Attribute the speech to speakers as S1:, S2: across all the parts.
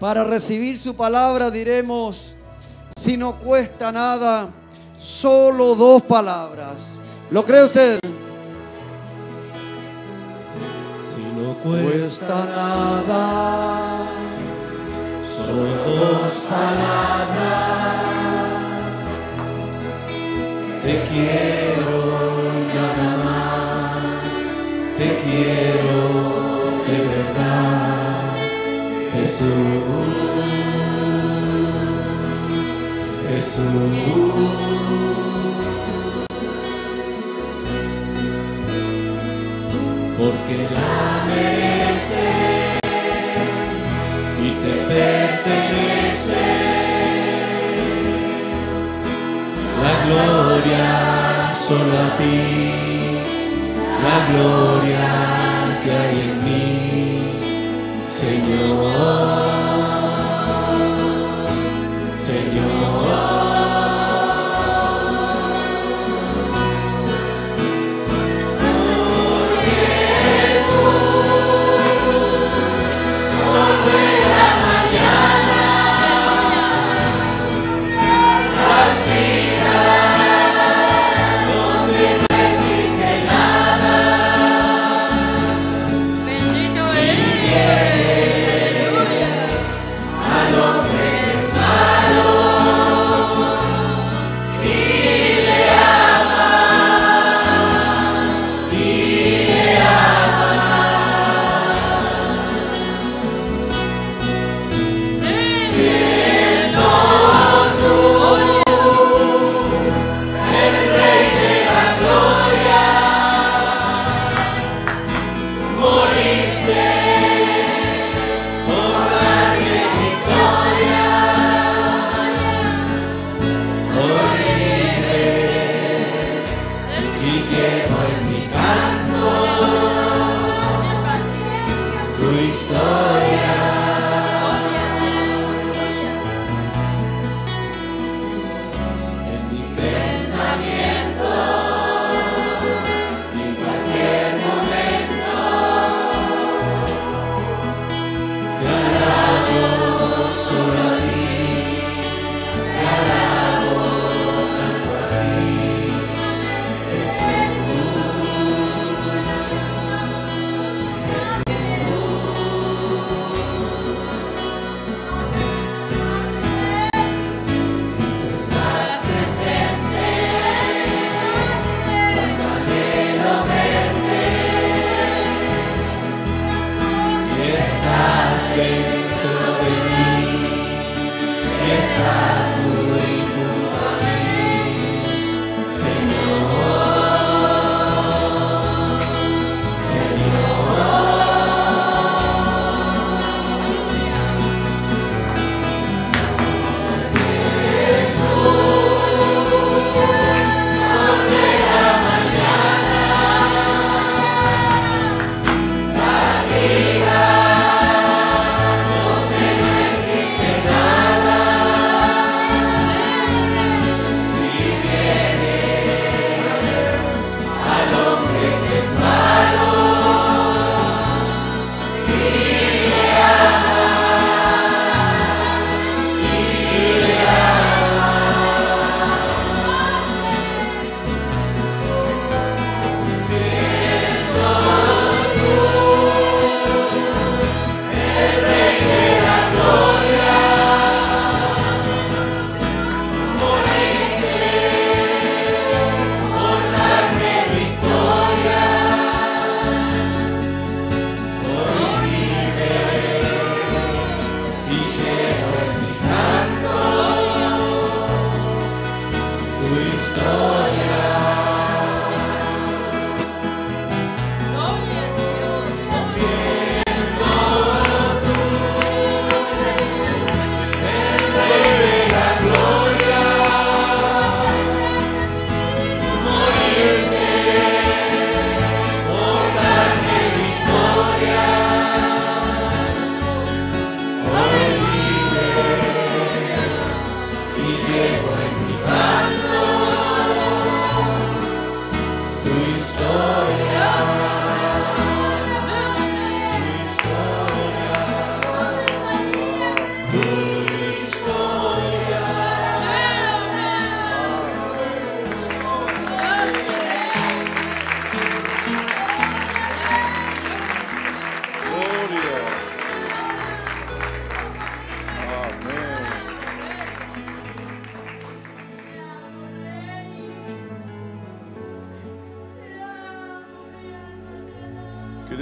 S1: Para recibir su palabra diremos, si no cuesta nada, solo dos palabras. ¿Lo cree usted?
S2: Si no cuesta nada, solo dos palabras. Te quiero nada más, te quiero solo a ti, la gloria que hay en mí, Señor, Señor.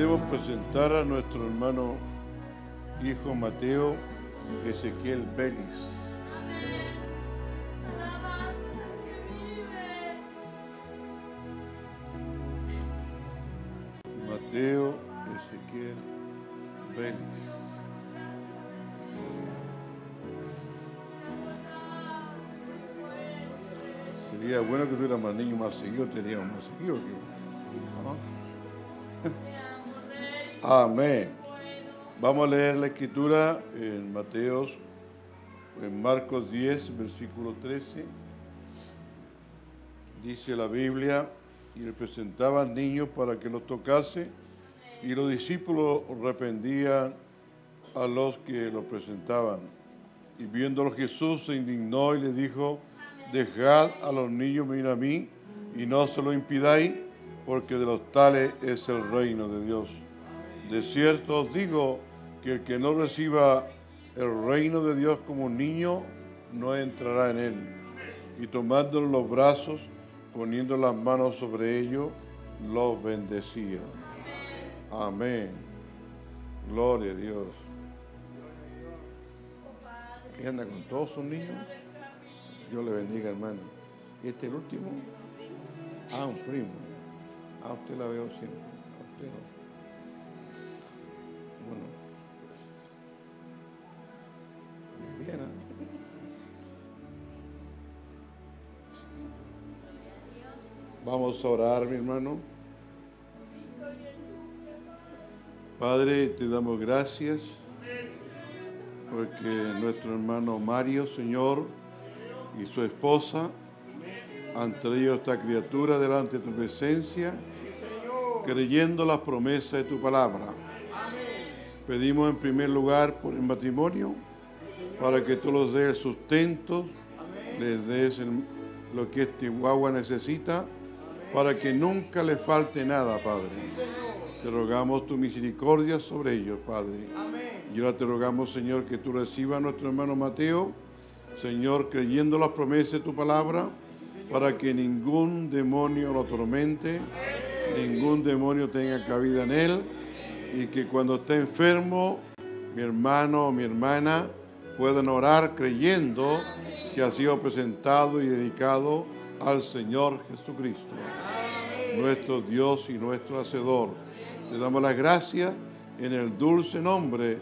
S3: Queremos presentar a nuestro hermano hijo Mateo Ezequiel Vélez. Mateo Ezequiel Vélez. Sería bueno que tuviera más niños más seguidos, teníamos más seguidos. ¿no? Amén. Vamos a leer la escritura en Mateos, en Marcos 10, versículo 13. Dice la Biblia, y le presentaban niños para que los tocase, y los discípulos reprendían a los que los presentaban. Y viéndolo Jesús se indignó y le dijo, dejad a los niños venir a mí y no se lo impidáis, porque de los tales es el reino de Dios. De cierto os digo que el que no reciba el reino de Dios como un niño, no entrará en él. Y tomándolo en los brazos, poniendo las manos sobre ellos, los bendecía. Amén. Gloria a Dios. ¿Y anda con todos sus niños? Dios le bendiga, hermano. ¿Y este el último? Ah, un primo. Ah, usted la veo siempre. Vamos a orar, mi hermano. Padre, te damos gracias porque nuestro hermano Mario, Señor, y su esposa han traído esta criatura delante de tu presencia, creyendo las promesas de tu palabra. Pedimos en primer lugar por el matrimonio, para que tú los des el sustento, les des el- lo que este guagua necesita, para que nunca le falte nada, Padre. Te rogamos tu misericordia sobre ellos, Padre. Y ahora te rogamos, Señor, que tú recibas a nuestro hermano Mateo, Señor, creyendo las promesas de tu palabra, para que ningún demonio lo atormente, ningún demonio tenga cabida en él, y que cuando esté enfermo, mi hermano o mi hermana puedan orar creyendo que ha sido presentado y dedicado al Señor Jesucristo, nuestro Dios y nuestro Hacedor. Te damos las gracias en el dulce nombre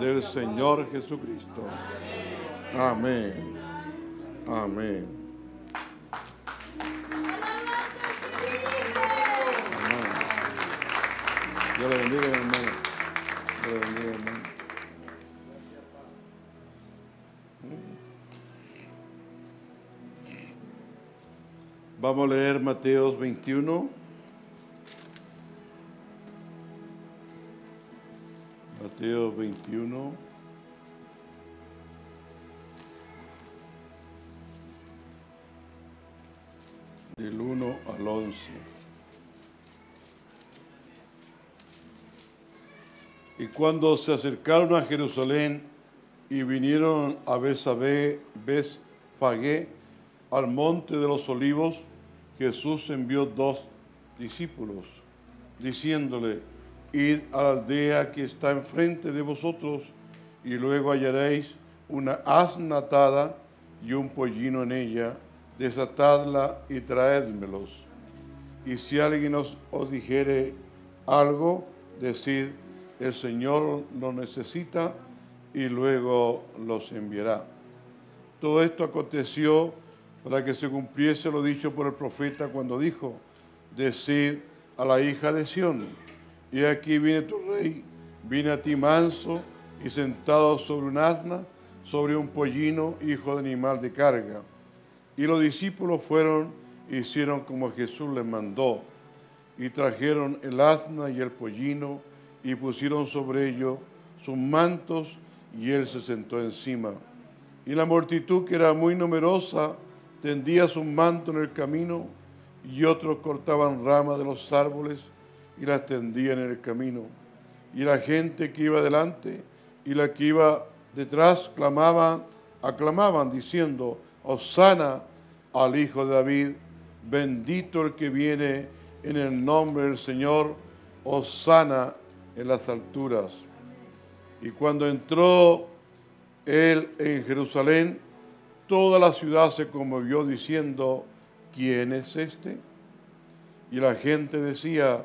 S3: del Señor Jesucristo. Amén. Amén. Hermano. Hermano. Vamos a leer Mateos 21. Mateo 21. Del 1 al 11. Y cuando se acercaron a Jerusalén y vinieron a Besabé, Besfagé, al monte de los olivos, Jesús envió dos discípulos, diciéndole, id a la aldea que está enfrente de vosotros, y luego hallaréis una asna atada y un pollino en ella, desatadla y traédmelos. Y si alguien os, os dijere algo, decid, el Señor lo necesita y luego los enviará. Todo esto aconteció para que se cumpliese lo dicho por el profeta cuando dijo, decid a la hija de Sión, y aquí viene tu rey, viene a ti manso y sentado sobre un asna, sobre un pollino, hijo de animal de carga. Y los discípulos fueron hicieron como Jesús les mandó, y trajeron el asna y el pollino, y pusieron sobre ellos sus mantos, y él se sentó encima. Y la multitud, que era muy numerosa, tendía sus mantos en el camino, y otros cortaban ramas de los árboles y las tendían en el camino. Y la gente que iba delante y la que iba detrás clamaban, aclamaban diciendo, Osana al Hijo de David, bendito el que viene en el nombre del Señor, Osana en las alturas. Y cuando entró él en Jerusalén, toda la ciudad se conmovió diciendo, ¿quién es este? Y la gente decía,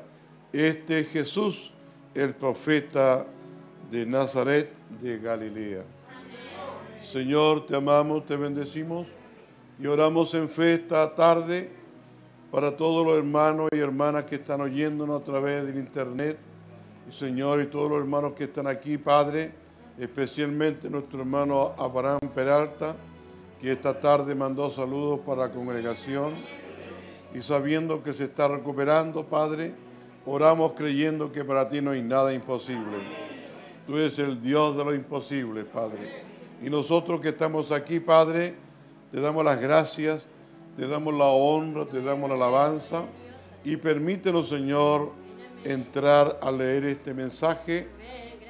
S3: este es Jesús, el profeta de Nazaret de Galilea. Señor, te amamos, te bendecimos y oramos en fe esta tarde para todos los hermanos y hermanas que están oyéndonos a través del internet. Señor, y todos los hermanos que están aquí, Padre, especialmente nuestro hermano Abraham Peralta, que esta tarde mandó saludos para la congregación. Y sabiendo que se está recuperando, Padre, oramos creyendo que para ti no hay nada imposible. Tú eres el Dios de lo imposible, Padre. Y nosotros que estamos aquí, Padre, te damos las gracias, te damos la honra, te damos la alabanza y permítenos, Señor, entrar a leer este mensaje,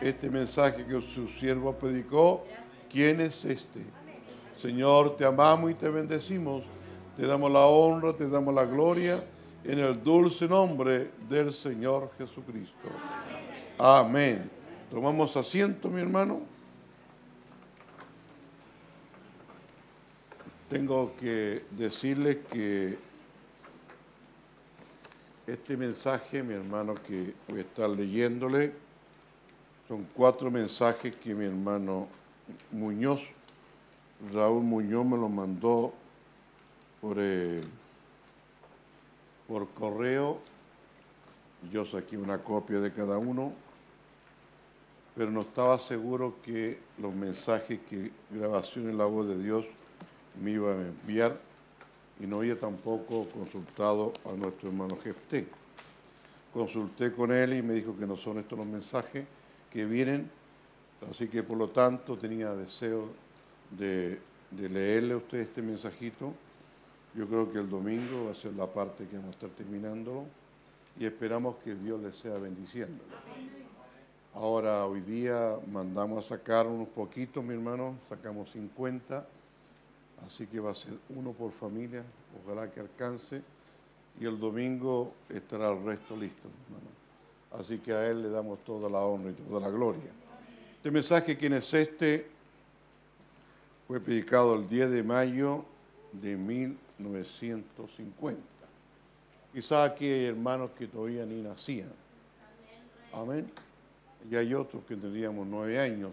S3: este mensaje que su siervo predicó. ¿Quién es este? Señor, te amamos y te bendecimos. Te damos la honra, te damos la gloria en el dulce nombre del Señor Jesucristo. Amén. Tomamos asiento, mi hermano. Tengo que decirles que este mensaje, mi hermano, que voy a estar leyéndole, son cuatro mensajes que mi hermano Muñoz, Raúl Muñoz me lo mandó por, eh, por correo. Yo saqué una copia de cada uno, pero no estaba seguro que los mensajes que grabación en la voz de Dios me iba a enviar y no había tampoco consultado a nuestro hermano Jefté. Consulté con él y me dijo que no son estos los mensajes que vienen, así que por lo tanto tenía deseo de, leerle a usted este mensajito. Yo creo que el domingo va a ser la parte que vamos a estar terminándolo y esperamos que Dios le sea bendiciéndolo. Ahora, hoy día mandamos a sacar unos poquitos, mi hermano, sacamos 50 Así que va a ser uno por familia, ojalá que alcance. Y el domingo estará el resto listo, hermano. Así que a Él le damos toda la honra y toda la gloria. Este mensaje, ¿quién es este? Fue predicado el 10 de mayo de 1950. Quizás aquí hay hermanos que todavía ni nacían. Amén. Y hay otros que tendríamos nueve años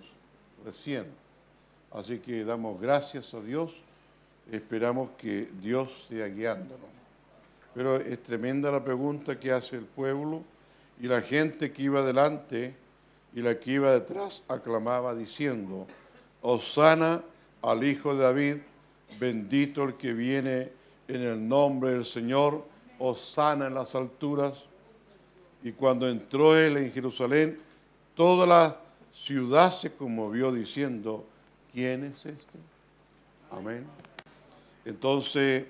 S3: recién. Así que damos gracias a Dios esperamos que Dios sea guiándonos. Pero es tremenda la pregunta que hace el pueblo y la gente que iba delante y la que iba detrás aclamaba diciendo, Osana al Hijo de David, bendito el que viene en el nombre del Señor, Osana en las alturas. Y cuando entró él en Jerusalén, toda la ciudad se conmovió diciendo, ¿quién es este? Amén. Entonces,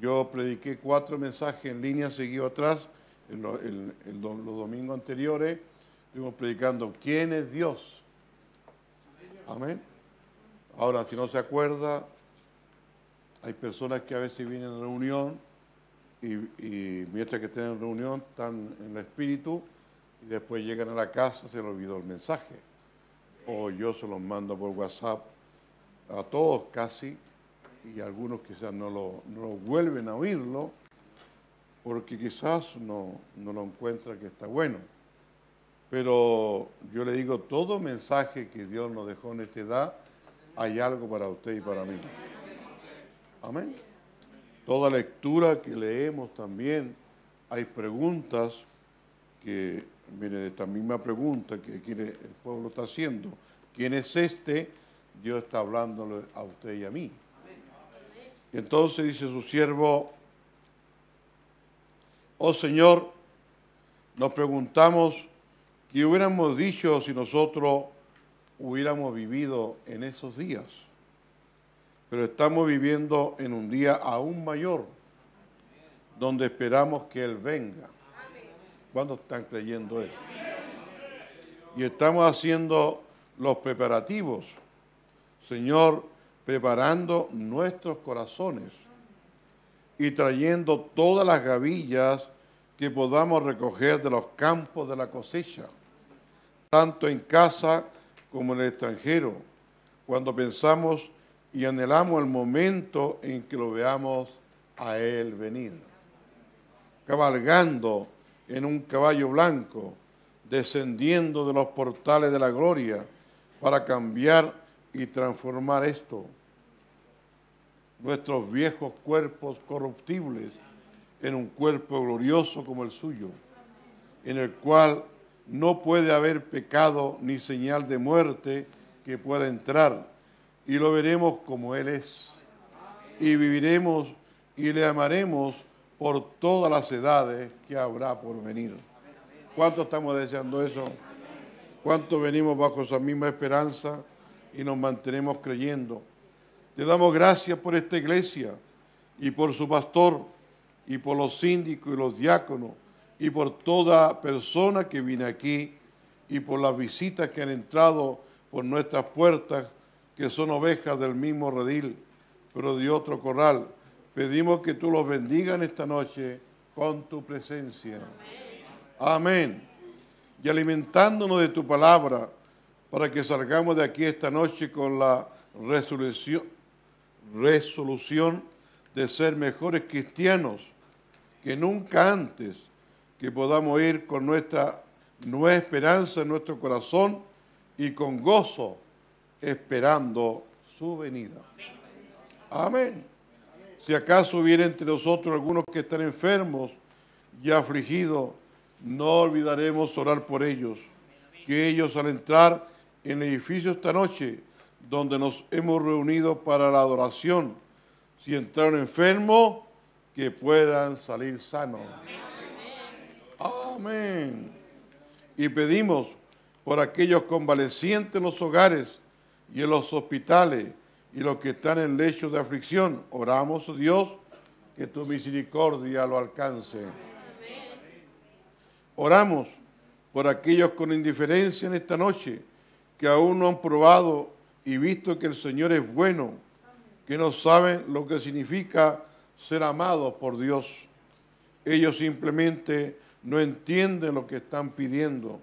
S3: yo prediqué cuatro mensajes en línea seguido atrás, en, los domingos anteriores, estuvimos predicando quién es Dios. Amén. Ahora, si no se acuerda, hay personas que a veces vienen a reunión y, mientras que estén en reunión están en el espíritu y después llegan a la casa se les olvidó el mensaje. O yo se los mando por WhatsApp a todos casi y algunos quizás no lo, vuelven a oírlo porque quizás no, no lo encuentran que está bueno. Pero yo le digo, todo mensaje que Dios nos dejó en esta edad, hay algo para usted y para mí. Amén. Toda lectura que leemos también, hay preguntas que, viene de esta misma pregunta que aquí el pueblo está haciendo. ¿Quién es este? Dios está hablándole a usted y a mí. Entonces dice su siervo, oh Señor, nos preguntamos qué hubiéramos dicho si nosotros hubiéramos vivido en esos días. Pero estamos viviendo en un día aún mayor, donde esperamos que Él venga. ¿Cuándo están creyendo eso? Y estamos haciendo los preparativos. Señor, preparando nuestros corazones y trayendo todas las gavillas que podamos recoger de los campos de la cosecha, tanto en casa como en el extranjero, cuando pensamos y anhelamos el momento en que lo veamos a Él venir, cabalgando en un caballo blanco, descendiendo de los portales de la gloria para cambiar y transformar esto, nuestros viejos cuerpos corruptibles, en un cuerpo glorioso como el suyo, en el cual no puede haber pecado ni señal de muerte que pueda entrar, y lo veremos como Él es, y viviremos y le amaremos por todas las edades que habrá por venir. ¿Cuánto estamos deseando eso? ¿Cuánto venimos bajo esa misma esperanza y nos mantenemos creyendo? Te damos gracias por esta iglesia y por su pastor y por los síndicos y los diáconos y por toda persona que viene aquí y por las visitas que han entrado por nuestras puertas, que son ovejas del mismo redil, pero de otro corral. Pedimos que tú los bendigas en esta noche con tu presencia. Amén. Y alimentándonos de tu palabra para que salgamos de aquí esta noche con la resolución, de ser mejores cristianos que nunca antes, que podamos ir con nuestra nueva esperanza en nuestro corazón y con gozo esperando su venida. Amén. Si acaso hubiera entre nosotros algunos que están enfermos y afligidos, no olvidaremos orar por ellos, que ellos al entrar en el edificio esta noche, donde nos hemos reunido para la adoración, si entraron enfermos, que puedan salir sanos. Amén. Y pedimos por aquellos convalecientes en los hogares y en los hospitales y los que están en lechos de aflicción. Oramos, oh Dios, que tu misericordia lo alcance. Oramos por aquellos con indiferencia en esta noche que aún no han probado y visto que el Señor es bueno, que no saben lo que significa ser amados por Dios. Ellos simplemente no entienden lo que están pidiendo,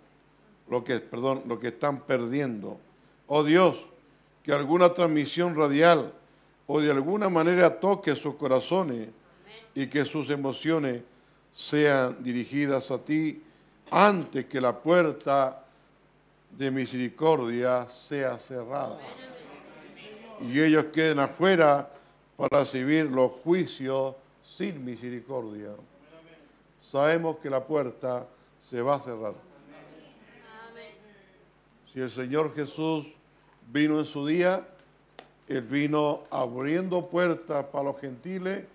S3: lo que, perdón, lo que están perdiendo. Oh Dios, que alguna transmisión radial o de alguna manera toque sus corazones y que sus emociones sean dirigidas a ti antes que la puerta de misericordia sea cerrada. Y ellos queden afuera para recibir los juicios sin misericordia. Sabemos que la puerta se va a cerrar. Si el Señor Jesús vino en su día, Él vino abriendo puertas para los gentiles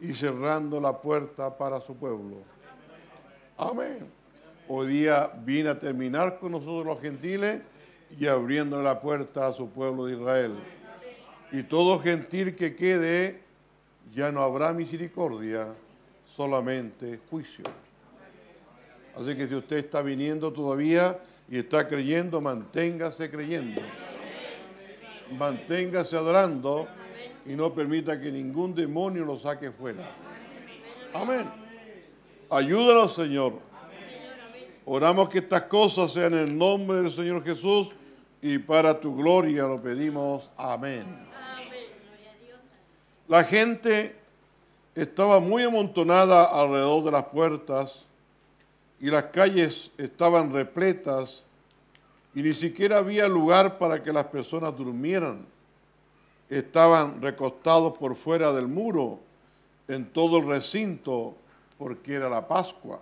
S3: y cerrando la puerta para su pueblo. Amén. Hoy día viene a terminar con nosotros los gentiles y abriendo la puerta a su pueblo de Israel y todo gentil que quede, ya no habrá misericordia, solamente juicio. Así que si usted está viniendo todavía y está creyendo, manténgase creyendo. Manténgase adorando y no permita que ningún demonio lo saque fuera. Amén. Ayúdanos, Señor. Oramos que estas cosas sean en el nombre del Señor Jesús y para tu gloria lo pedimos. Amén. La gente estaba muy amontonada alrededor de las puertas y las calles estaban repletas y ni siquiera había lugar para que las personas durmieran. Estaban recostados por fuera del muro en todo el recinto porque era la Pascua.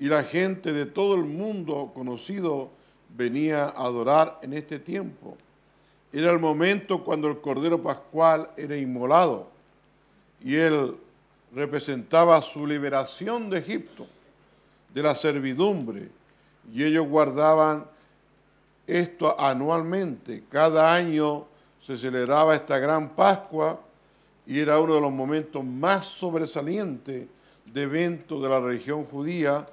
S3: Y la gente de todo el mundo conocido venía a adorar en este tiempo. Era el momento cuando el Cordero Pascual era inmolado y él representaba su liberación de Egipto, de la servidumbre. Y ellos guardaban esto anualmente. Cada año se celebraba esta gran Pascua y era uno de los momentos más sobresalientes de evento de la religión judía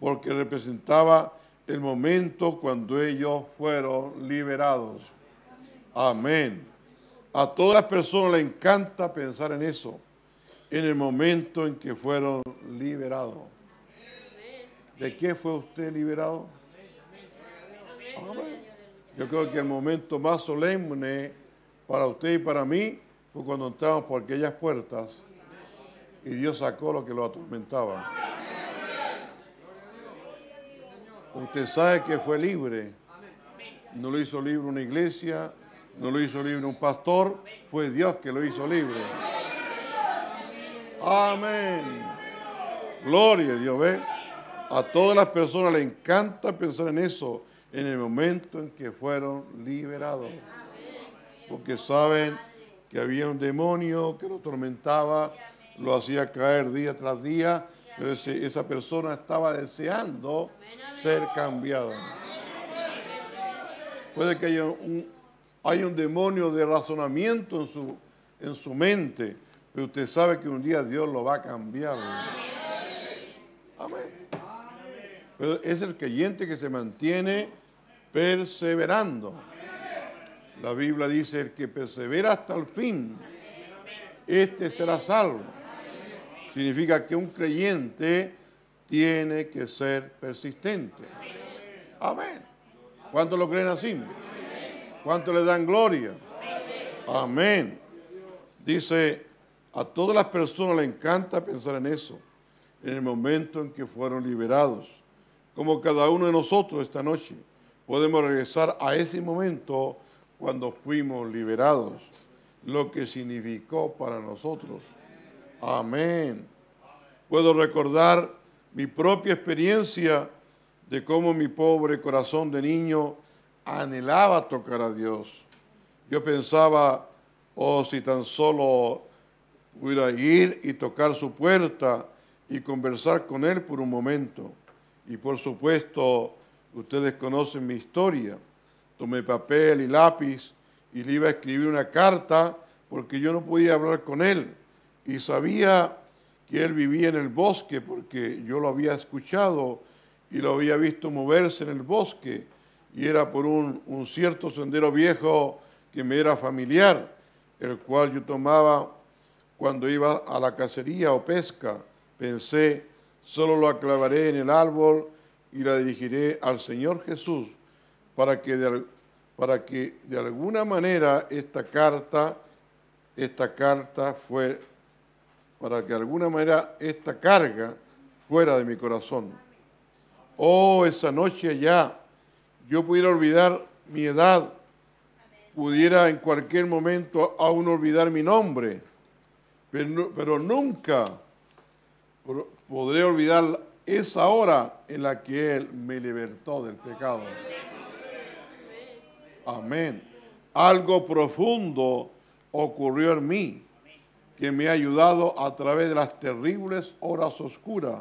S3: porque representaba el momento cuando ellos fueron liberados. Amén. A todas las personas les encanta pensar en eso, en el momento en que fueron liberados. ¿De qué fue usted liberado? Amén. Yo creo que el momento más solemne para usted y para mí fue cuando entramos por aquellas puertas y Dios sacó lo que lo atormentaba. Usted sabe que fue libre. No lo hizo libre una iglesia, no lo hizo libre un pastor, fue Dios que lo hizo libre. Amén. Gloria a Dios, ¿ve? A todas las personas les encanta pensar en eso, en el momento en que fueron liberados. Porque saben que había un demonio que lo atormentaba, lo hacía caer día tras día, ese- esa persona estaba deseando ser cambiada. Puede que haya un, hay un demonio de razonamiento en su, en su mente, pero usted sabe que un día Dios lo va a cambiar. Amén. Pero es el creyente que se mantiene perseverando. La Biblia dice, el que persevera hasta el fin, este será salvo. Significa que un creyente tiene que ser persistente. Amén. ¿Cuántos lo creen así? ¿Cuántos le dan gloria? Amén. Dice, a todas las personas le encanta pensar en eso, en el momento en que fueron liberados. Como cada uno de nosotros esta noche podemos regresar a ese momento cuando fuimos liberados, lo que significó para nosotros. Amén. Puedo recordar mi propia experiencia de cómo mi pobre corazón de niño anhelaba tocar a Dios. Yo pensaba, oh, si tan solo pudiera ir y tocar su puerta y conversar con Él por un momento. Y por supuesto, ustedes conocen mi historia. Tomé papel y lápiz y le iba a escribir una carta porque yo no podía hablar con Él. Y sabía que Él vivía en el bosque porque yo lo había escuchado y lo había visto moverse en el bosque. Y era por un, cierto sendero viejo que me era familiar, el cual yo tomaba cuando iba a la cacería o pesca. Pensé, solo lo aclavaré en el árbol y la dirigiré al Señor Jesús para que de, para que de alguna manera esta carta, esta carta fue, para que de alguna manera esta carga fuera de mi corazón. Oh, esa noche ya yo pudiera olvidar mi edad, pudiera en cualquier momento aún olvidar mi nombre, pero, pero nunca podré olvidar esa hora en la que Él me libertó del pecado. Amén. Algo profundo ocurrió en mí que me ha ayudado a través de las terribles horas oscuras.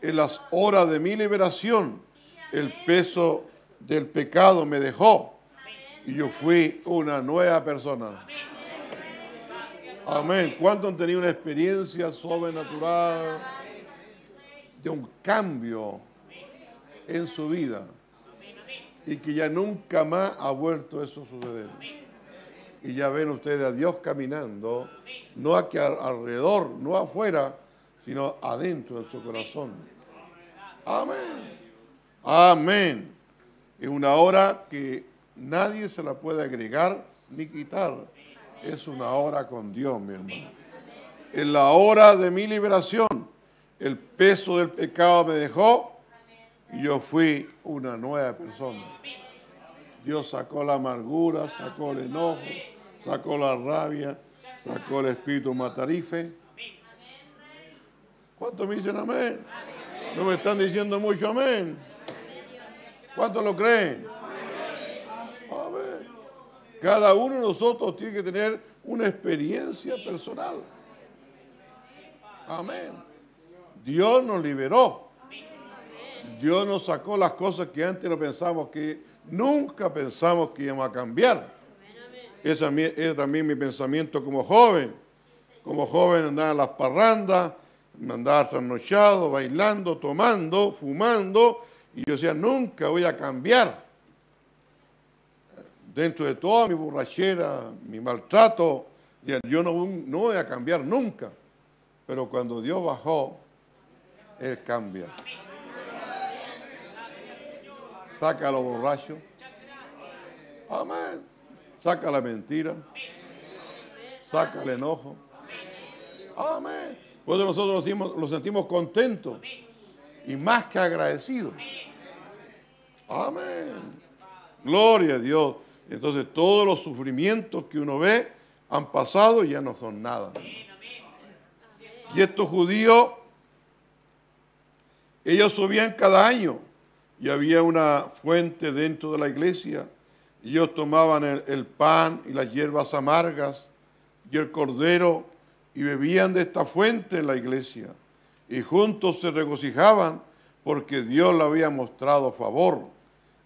S3: En las horas de mi liberación, el peso del pecado me dejó y yo fui una nueva persona. Amén. ¿Cuántos han tenido una experiencia sobrenatural de un cambio en su vida? Y que ya nunca más ha vuelto eso a suceder. Y ya ven ustedes a Dios caminando, no aquí al- alrededor, no afuera, sino adentro de su corazón. Amén. Amén. Es una hora que nadie se la puede agregar ni quitar. Es una hora con Dios, mi hermano. En la hora de mi liberación, el peso del pecado me dejó y yo fui una nueva persona. Dios sacó la amargura, sacó el enojo, sacó la rabia, sacó el espíritu matarife. ¿Cuántos me dicen amén? No me están diciendo mucho amén. ¿Cuántos lo creen? Amén. Cada uno de nosotros tiene que tener una experiencia personal. Amén. Dios nos liberó. Dios nos sacó las cosas que antes no pensamos que nunca pensamos que íbamos a cambiar. Ese era también mi pensamiento como joven. Como joven andaba en las parrandas, andaba trasnochado, bailando, tomando, fumando, y yo decía, nunca voy a cambiar. Dentro de toda mi borrachera, mi maltrato, yo no, no voy a cambiar nunca. Pero cuando Dios bajó, Él cambia. Saca a los borrachos. Amén. Saca la mentira. Saca el enojo. Amén. Por eso nosotros nos sentimos, nos sentimos contentos y más que agradecidos. Amén. Gloria a Dios. Entonces todos los sufrimientos que uno ve han pasado y ya no son nada. Y estos judíos, ellos subían cada año y había una fuente dentro de la iglesia. Y ellos tomaban el, pan y las hierbas amargas y el cordero y bebían de esta fuente en la iglesia. Y juntos se regocijaban porque Dios le había mostrado favor.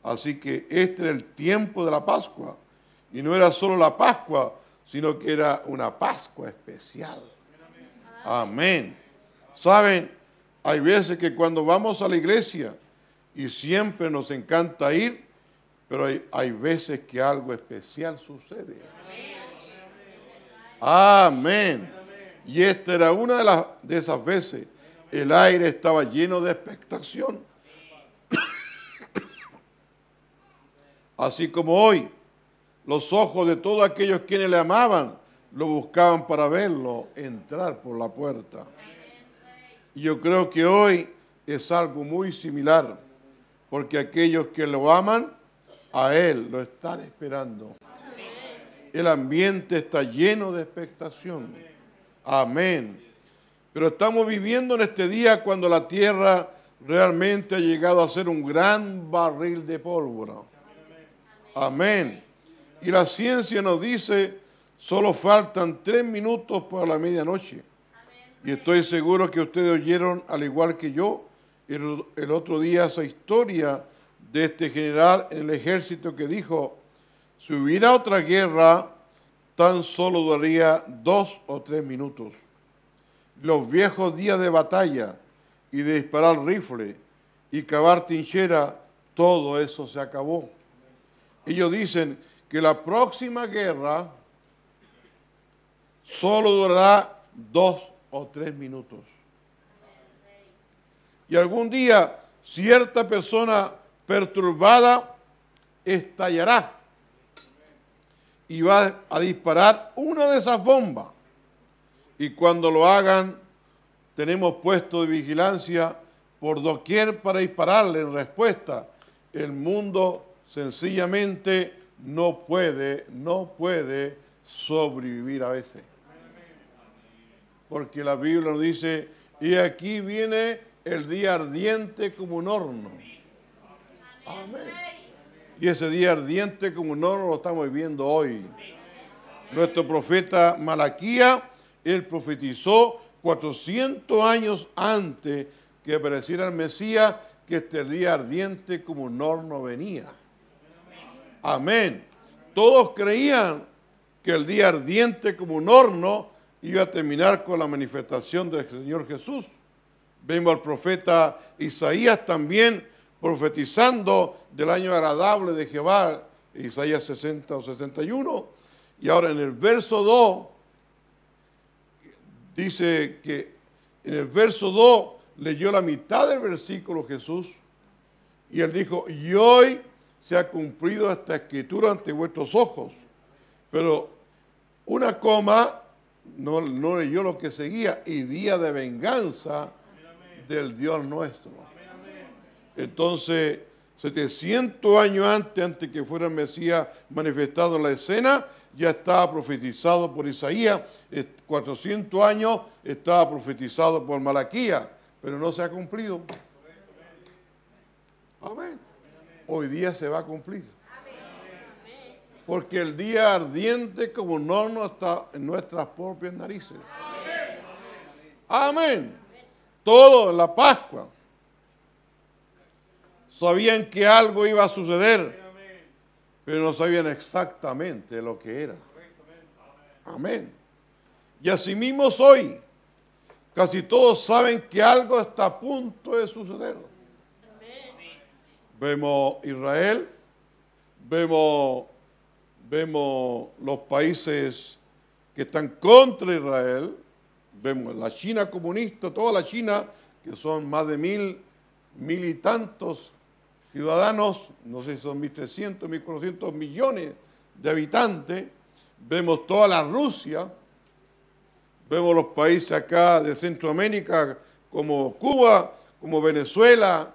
S3: Así que este era el tiempo de la Pascua. Y no era solo la Pascua, sino que era una Pascua especial. Amén. Saben, hay veces que cuando vamos a la iglesia y siempre nos encanta ir, pero hay, veces que algo especial sucede. Amén. Y esta era una de, las, de esas veces. El aire estaba lleno de expectación. Así como hoy, los ojos de todos aquellos quienes le amaban lo buscaban para verlo entrar por la puerta. Y yo creo que hoy es algo muy similar, porque aquellos que lo aman, a Él lo están esperando. El ambiente está lleno de expectación. Amén. Pero estamos viviendo en este día cuando la tierra realmente ha llegado a ser un gran barril de pólvora. Amén. Y la ciencia nos dice, solo faltan tres minutos para la medianoche. Y estoy seguro que ustedes oyeron, al igual que yo, el, otro día esa historia de este general en el ejército que dijo, si hubiera otra guerra, tan solo duraría dos o tres minutos. Los viejos días de batalla y de disparar rifle y cavar trinchera, todo eso se acabó. Ellos dicen que la próxima guerra solo durará dos o tres minutos. Y algún día cierta persona perturbada estallará y va a disparar una de esas bombas. Y cuando lo hagan, tenemos puesto de vigilancia por doquier para dispararle en respuesta. El mundo sencillamente no puede, no puede sobrevivir a veces. Porque la Biblia nos dice, y aquí viene el día ardiente como un horno. Amén. Y ese día ardiente como un horno lo estamos viviendo hoy. Nuestro profeta Malaquía, él profetizó 400 años antes que apareciera el Mesías que este día ardiente como un horno venía. Amén. Todos creían que el día ardiente como un horno iba a terminar con la manifestación del Señor Jesús. Vemos al profeta Isaías también profetizando del año agradable de Jehová, Isaías 60 o 61. Y ahora en el verso 2 dice que en el verso 2 leyó la mitad del versículo Jesús y él dijo, y hoy se ha cumplido esta escritura ante vuestros ojos. Pero una coma no, no leyó lo que seguía, y día de venganza del Dios nuestro. Entonces, 700 años antes, antes que fuera el Mesías manifestado la escena, ya estaba profetizado por Isaías. 400 años estaba profetizado por Malaquía, pero no se ha cumplido. Amén. Hoy día se va a cumplir. Porque el día ardiente como un horno está en nuestras propias narices. Amén. Todo en la Pascua. Sabían que algo iba a suceder, pero no sabían exactamente lo que era. Amén. Y asimismo hoy, casi todos saben que algo está a punto de suceder. Vemos Israel, vemos, vemos los países que están contra Israel, vemos la China comunista, toda la China, que son más de mil, mil y tantos ciudadanos, no sé si son 1.300, 1.400 millones de habitantes, vemos toda la Rusia, vemos los países acá de Centroamérica como Cuba, como Venezuela,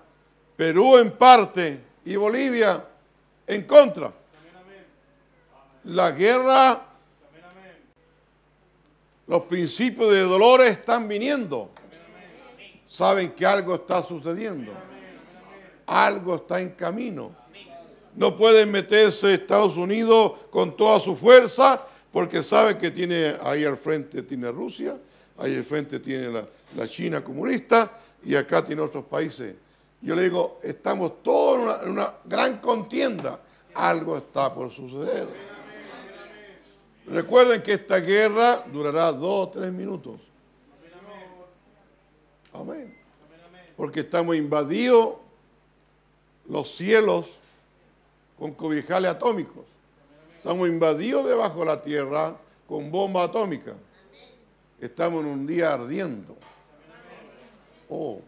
S3: Perú en parte y Bolivia en contra. La guerra, los principios de dolores están viniendo. Saben que algo está sucediendo. Algo está en camino. No pueden meterse Estados Unidos con toda su fuerza porque sabe que tiene ahí al frente tiene Rusia, ahí al frente tiene la, China comunista y acá tiene otros países. Yo le digo, estamos todos en una gran contienda. Algo está por suceder. Recuerden que esta guerra durará dos o tres minutos. Amén. Porque estamos invadidos los cielos con cobijales atómicos. Estamos invadidos debajo de la tierra con bomba atómica. Estamos en un día ardiendo. Oh,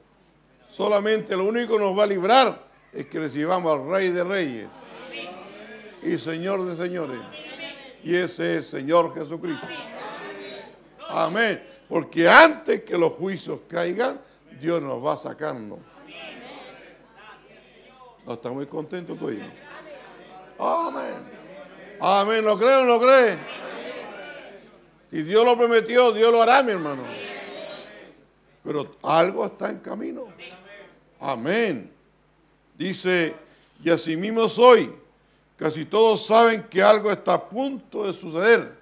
S3: solamente lo único que nos va a librar es que recibamos al Rey de Reyes y Señor de Señores. Y ese es el Señor Jesucristo. Amén. Porque antes que los juicios caigan, Dios nos va a sacarnos. ¿No está muy contento todavía? Amén. Amén. ¿Lo cree o no lo cree? Si Dios lo prometió, Dios lo hará, mi hermano. Pero algo está en camino. Amén. Dice, y así mismo soy. Casi todos saben que algo está a punto de suceder.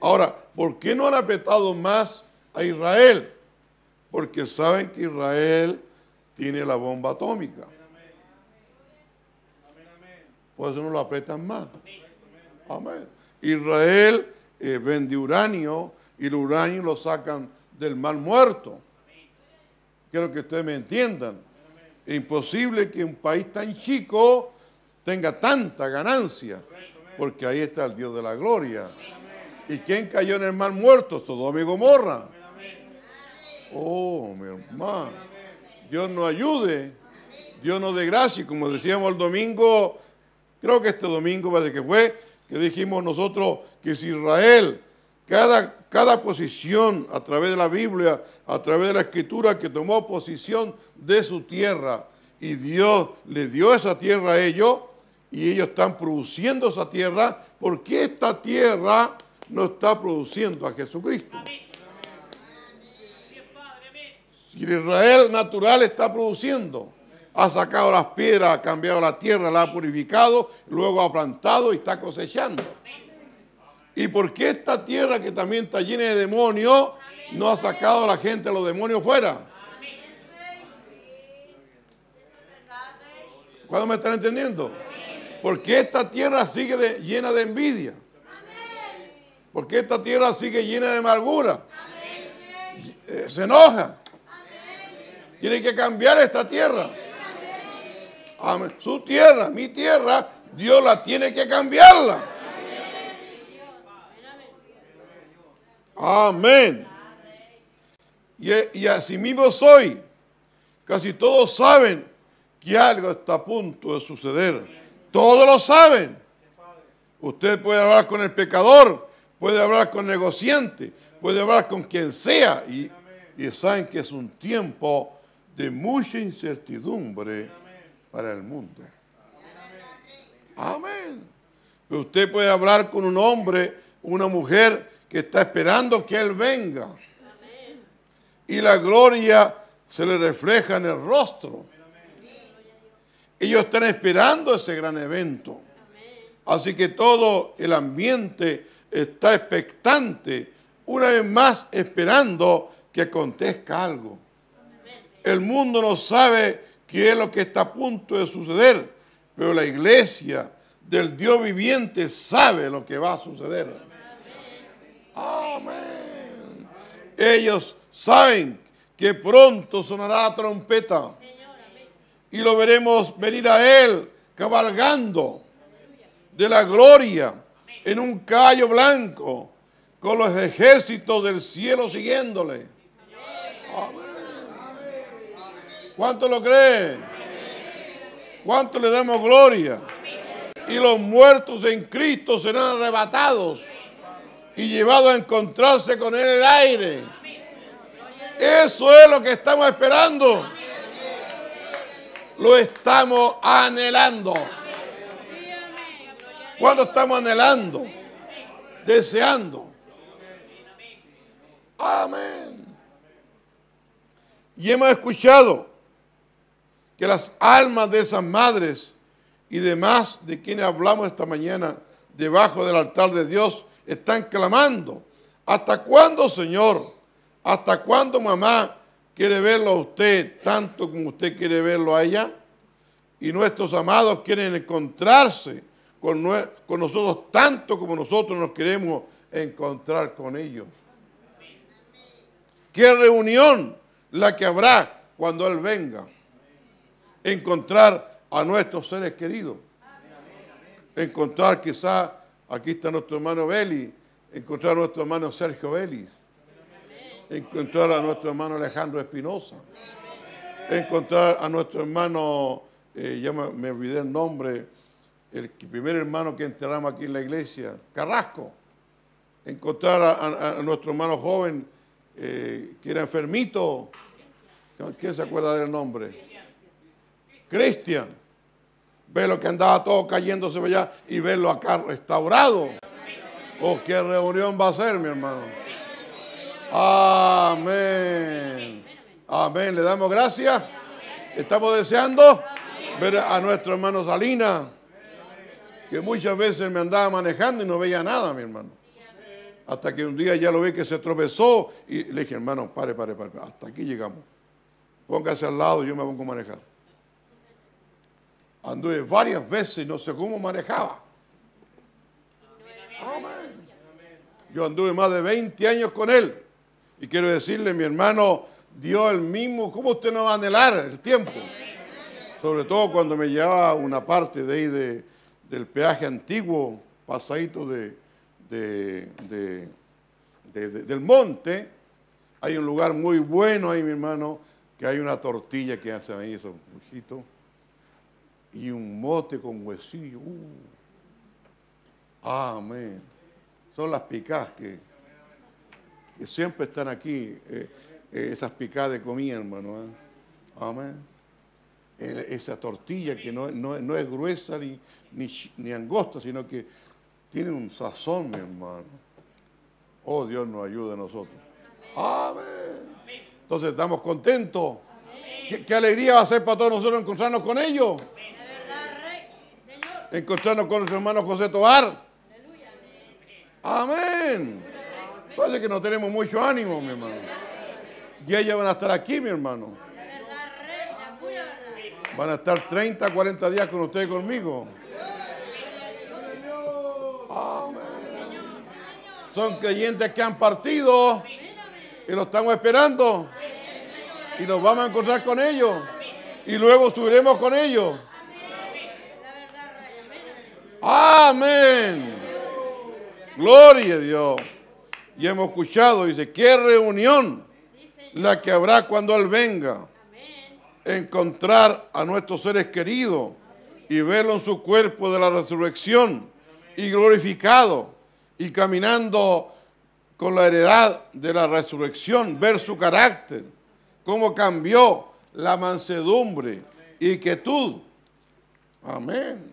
S3: Ahora, ¿por qué no han apretado más a Israel? Porque saben que Israel tiene la bomba atómica. Por eso no lo apretan más. Amén. Israel eh, vende uranio y el uranio lo sacan del mar muerto. Quiero que ustedes me entiendan. Es imposible que un país tan chico tenga tanta ganancia, porque ahí está el Dios de la gloria. ¿Y quién cayó en el mar muerto? Sodoma y Gomorra. Oh, mi hermano. Dios nos ayude. Dios nos dé gracia. Como decíamos el domingo, creo que este domingo parece que fue, que dijimos nosotros que si Israel, cada, cada posición a través de la Biblia, a través de la Escritura, que tomó posición de su tierra, y Dios le dio esa tierra a ellos, y ellos están produciendo esa tierra, ¿por qué esta tierra no está produciendo a Jesucristo? Si el Israel natural está produciendo, ha sacado las piedras, ha cambiado la tierra, la ha purificado, luego ha plantado y está cosechando. ¿Y por qué esta tierra que también está llena de demonios no ha sacado a la gente a los demonios fuera? ¿Cuándo me están entendiendo? ¿Por qué esta tierra sigue llena de envidia? ¿Por qué esta tierra sigue llena de amargura? Eh, se enoja. Tiene que cambiar esta tierra. Su tierra, mi tierra, Dios la tiene que cambiarla. Amén. Y, y así mismo soy. Casi todos saben que algo está a punto de suceder. Todos lo saben. Usted puede hablar con el pecador, puede hablar con el negociante, puede hablar con quien sea. Y, saben que es un tiempo de mucha incertidumbre para el mundo. Amén. Pero usted puede hablar con un hombre, una mujer que está esperando que Él venga. Y la gloria se le refleja en el rostro. Ellos están esperando ese gran evento. Así que todo el ambiente está expectante, una vez más esperando que acontezca algo. El mundo no sabe qué es lo que está a punto de suceder, pero la iglesia del Dios viviente sabe lo que va a suceder. Amén. Ellos saben que pronto sonará la trompeta y lo veremos venir a Él cabalgando de la gloria en un caballo blanco con los ejércitos del cielo siguiéndole. Amén. ¿Cuánto lo creen? ¿Cuánto le damos gloria? Y los muertos en Cristo serán arrebatados y llevados a encontrarse con Él en el aire. Eso es lo que estamos esperando. Lo estamos anhelando. ¿Cuándo estamos anhelando? Deseando. Amén. Y hemos escuchado que las almas de esas madres y demás de quienes hablamos esta mañana debajo del altar de Dios están clamando. ¿Hasta cuándo, Señor? ¿Hasta cuándo, mamá, quiere verlo a usted tanto como usted quiere verlo a ella? Y nuestros amados quieren encontrarse con, nosotros tanto como nosotros nos queremos encontrar con ellos. ¿Qué reunión la que habrá cuando Él venga? Encontrar a nuestros seres queridos. Encontrar quizá, aquí está nuestro hermano Beli, encontrar a nuestro hermano Sergio Vélez, encontrar a nuestro hermano Alejandro Espinosa, encontrar a nuestro hermano, eh, ya me, olvidé el nombre, el primer hermano que enterramos aquí en la iglesia, Carrasco, encontrar a nuestro hermano joven eh, que era enfermito, ¿quién se acuerda del nombre? Cristian, verlo que andaba todo cayéndose para allá y verlo acá restaurado. Oh, qué reunión va a ser, mi hermano. Amén. Amén. Le damos gracias. Estamos deseando ver a nuestro hermano Salina, que muchas veces me andaba manejando y no veía nada, mi hermano. Hasta que un día ya lo vi que se tropezó y le dije, hermano, pare, pare, pare, hasta aquí llegamos. Póngase al lado, yo me pongo a manejar. Anduve varias veces y no sé cómo manejaba. Amén. Yo anduve más de 20 años con él. Y quiero decirle, mi hermano, Dios el mismo, ¿cómo usted no va a anhelar el tiempo? Sobre todo cuando me llevaba una parte de ahí de- del peaje antiguo, pasadito de, de- de- de- de- del monte. Hay un lugar muy bueno ahí, mi hermano, que hay una tortilla que hacen ahí esos brujitos y un mote con huesillo. uh. Amén. Son las picadas que, siempre están aquí, eh, eh, esas picadas de comida, hermano. ¿eh? Amén. Esa tortilla que no, no- no es gruesa ni, ni, ni angosta, sino que tiene un sazón, mi hermano. Oh, Dios nos ayuda a nosotros. Amén. Entonces estamos contentos. ¿Qué, qué alegría va a ser para todos nosotros encontrarnos con ellos. Encontrarnos con nuestro hermano José Tobar. Amén. Parece que no tenemos mucho ánimo, mi hermano. Y ellas van a estar aquí, mi hermano. Van a estar 30, 40 días con usted y conmigo. Amén. Son creyentes que han partido y lo estamos esperando. Y nos vamos a encontrar con ellos. Y luego subiremos con ellos. Amén. Gloria a Dios. Y hemos escuchado, dice, qué reunión la que habrá cuando Él venga. Encontrar a nuestros seres queridos y verlo en su cuerpo de la resurrección y glorificado y caminando con la heredad de la resurrección, ver su carácter, cómo cambió la mansedumbre y quietud. Amén.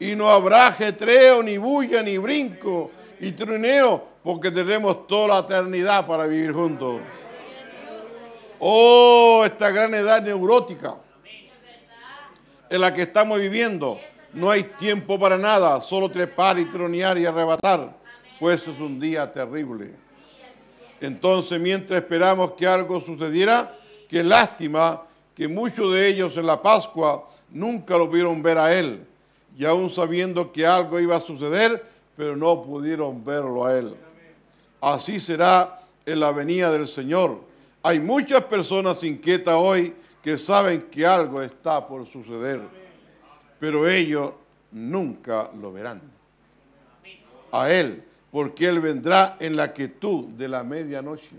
S3: Y no habrá ajetreo, ni bulla, ni brinco, y trineo, porque tenemos toda la eternidad para vivir juntos. Oh, esta gran edad neurótica en la que estamos viviendo. No hay tiempo para nada, solo trepar y tronear y arrebatar, pues es un día terrible. Entonces, mientras esperamos que algo sucediera, qué lástima que muchos de ellos en la Pascua nunca lo vieron ver a Él, y aún sabiendo que algo iba a suceder, pero no pudieron verlo a Él. Así será en la venida del Señor. Hay muchas personas inquietas hoy que saben que algo está por suceder, pero ellos nunca lo verán. A Él, porque Él vendrá en la quietud de la medianoche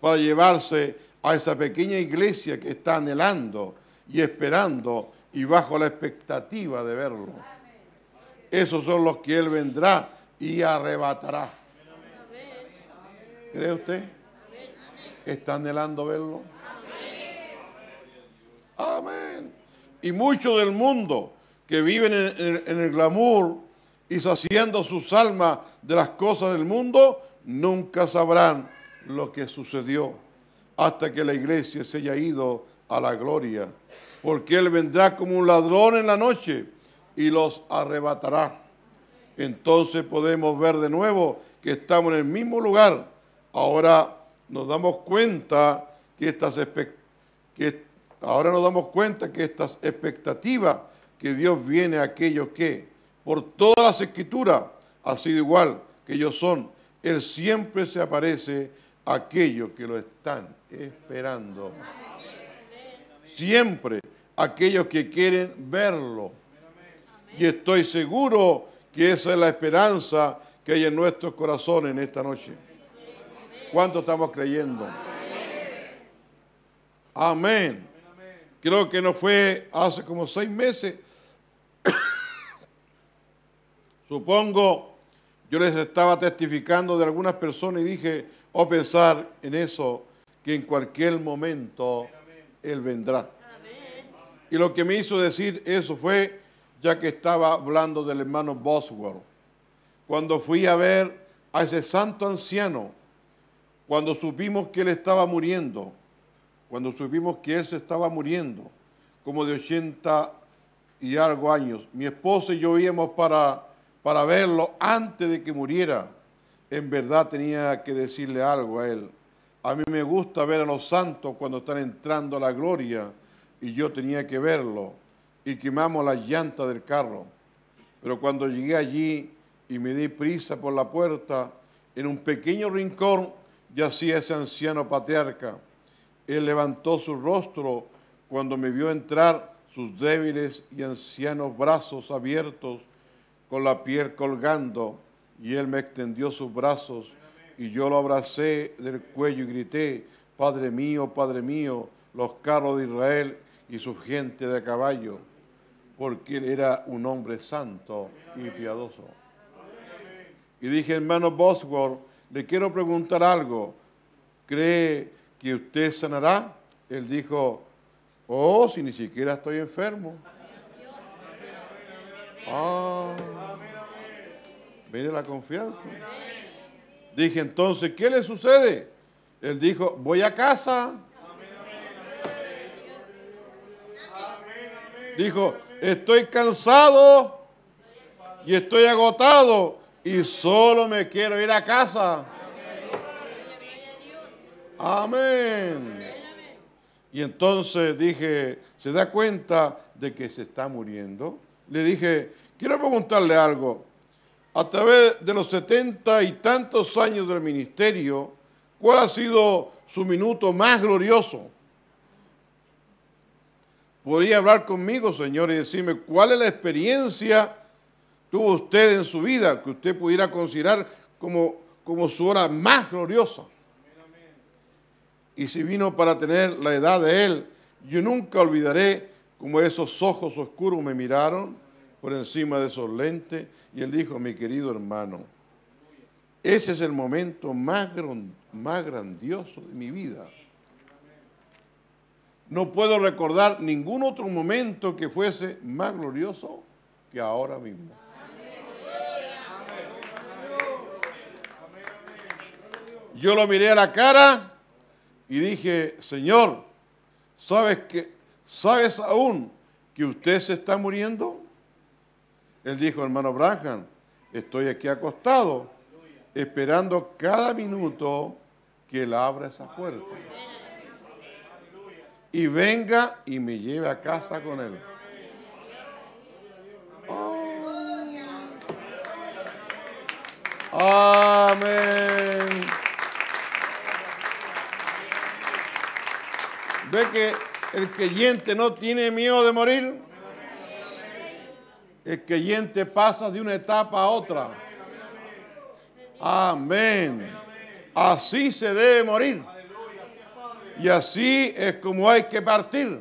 S3: para llevarse a esa pequeña iglesia que está anhelando y esperando y bajo la expectativa de verlo. Esos son los que Él vendrá y arrebatará. ¿Cree usted? ¿Está anhelando verlo? Amén. Y muchos del mundo que viven en, en- en el glamour y saciando sus almas de las cosas del mundo, nunca sabrán lo que sucedió hasta que la iglesia se haya ido a la gloria. Porque Él vendrá como un ladrón en la noche y los arrebatará. Entonces podemos ver de nuevo que estamos en el mismo lugar. Ahora nos damos cuenta que estas que ahora nos damos cuenta que estas expectativas que Dios viene a aquellos que por todas las escrituras ha sido igual que ellos son. Él siempre se aparece a aquellos que lo están esperando. Siempre aquellos que quieren verlo. Y estoy seguro que esa es la esperanza que hay en nuestros corazones en esta noche. ¿Cuánto estamos creyendo? Amén. Creo que no fue hace como seis meses. Supongo, yo les estaba testificando de algunas personas y dije, o pensar en eso, que en cualquier momento Él vendrá. Y lo que me hizo decir eso fue, ya que estaba hablando del hermano Bosworth, cuando fui a ver a ese santo anciano, cuando supimos que él estaba muriendo, cuando supimos que él se estaba muriendo, como de 80 y algo años, mi esposa y yo íbamos para, para verlo antes de que muriera. En verdad tenía que decirle algo a él. A mí me gusta ver a los santos cuando están entrando a la gloria y yo tenía que verlo y quemamos las llantas del carro. Pero cuando llegué allí y me di prisa por la puerta, en un pequeño rincón yacía ese anciano patriarca. Él levantó su rostro cuando me vio entrar sus débiles y ancianos brazos abiertos con la piel colgando y él me extendió sus brazos y yo lo abracé del cuello y grité, Padre mío, Padre mío, los carros de Israel y su gente de caballo, porque él era un hombre santo y piadoso. Y dije, hermano Bosworth, le quiero preguntar algo. ¿Cree que usted sanará? Él dijo, oh, si ni siquiera estoy enfermo. Ah, mire la confianza. Dije, entonces, ¿qué le sucede? Él dijo, voy a casa. Dijo, estoy cansado y estoy agotado y solo me quiero ir a casa. Amén. Y entonces dije, ¿se da cuenta de que se está muriendo? Le dije, quiero preguntarle algo. A través de los setenta y tantos años del ministerio, ¿cuál ha sido su minuto más glorioso? Podría hablar conmigo, Señor, y decirme cuál es la experiencia tuvo usted en su vida que usted pudiera considerar como, como su hora más gloriosa. Y si vino para tener la edad de él, yo nunca olvidaré como esos ojos oscuros me miraron por encima de esos lentes y él dijo, mi querido hermano, ese es el momento más, más grandioso de mi vida. No puedo recordar ningún otro momento que fuese más glorioso que ahora mismo. Yo lo miré a la cara y dije, Señor, ¿sabes que sabes aún que usted se está muriendo? Él dijo, hermano Branham, estoy aquí acostado, esperando cada minuto que él abra esa puerta. Y venga y me lleve a casa con él. Amén. ¿Ve que el creyente no tiene miedo de morir? El creyente pasa de una etapa a otra. Amén. Así se debe morir. Y así es como hay que partir.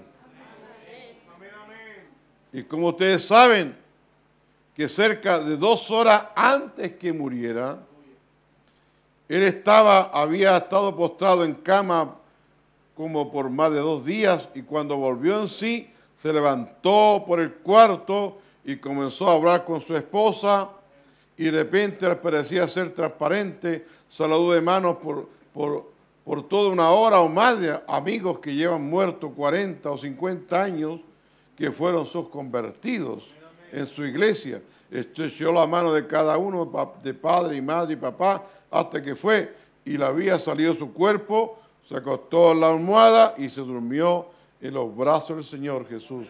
S3: Y como ustedes saben, que cerca de dos horas antes que muriera, él estaba, había estado postrado en cama como por más de dos días y cuando volvió en sí, se levantó por el cuarto y comenzó a hablar con su esposa y de repente parecía ser transparente, saludó de manos por, por, por toda una hora o más de amigos que llevan muertos 40 o 50 años, que fueron sus convertidos en su iglesia. Estreció la mano de cada uno, de padre y madre y papá, hasta que fue y la había salido su cuerpo, se acostó en la almohada y se durmió en los brazos del Señor Jesús.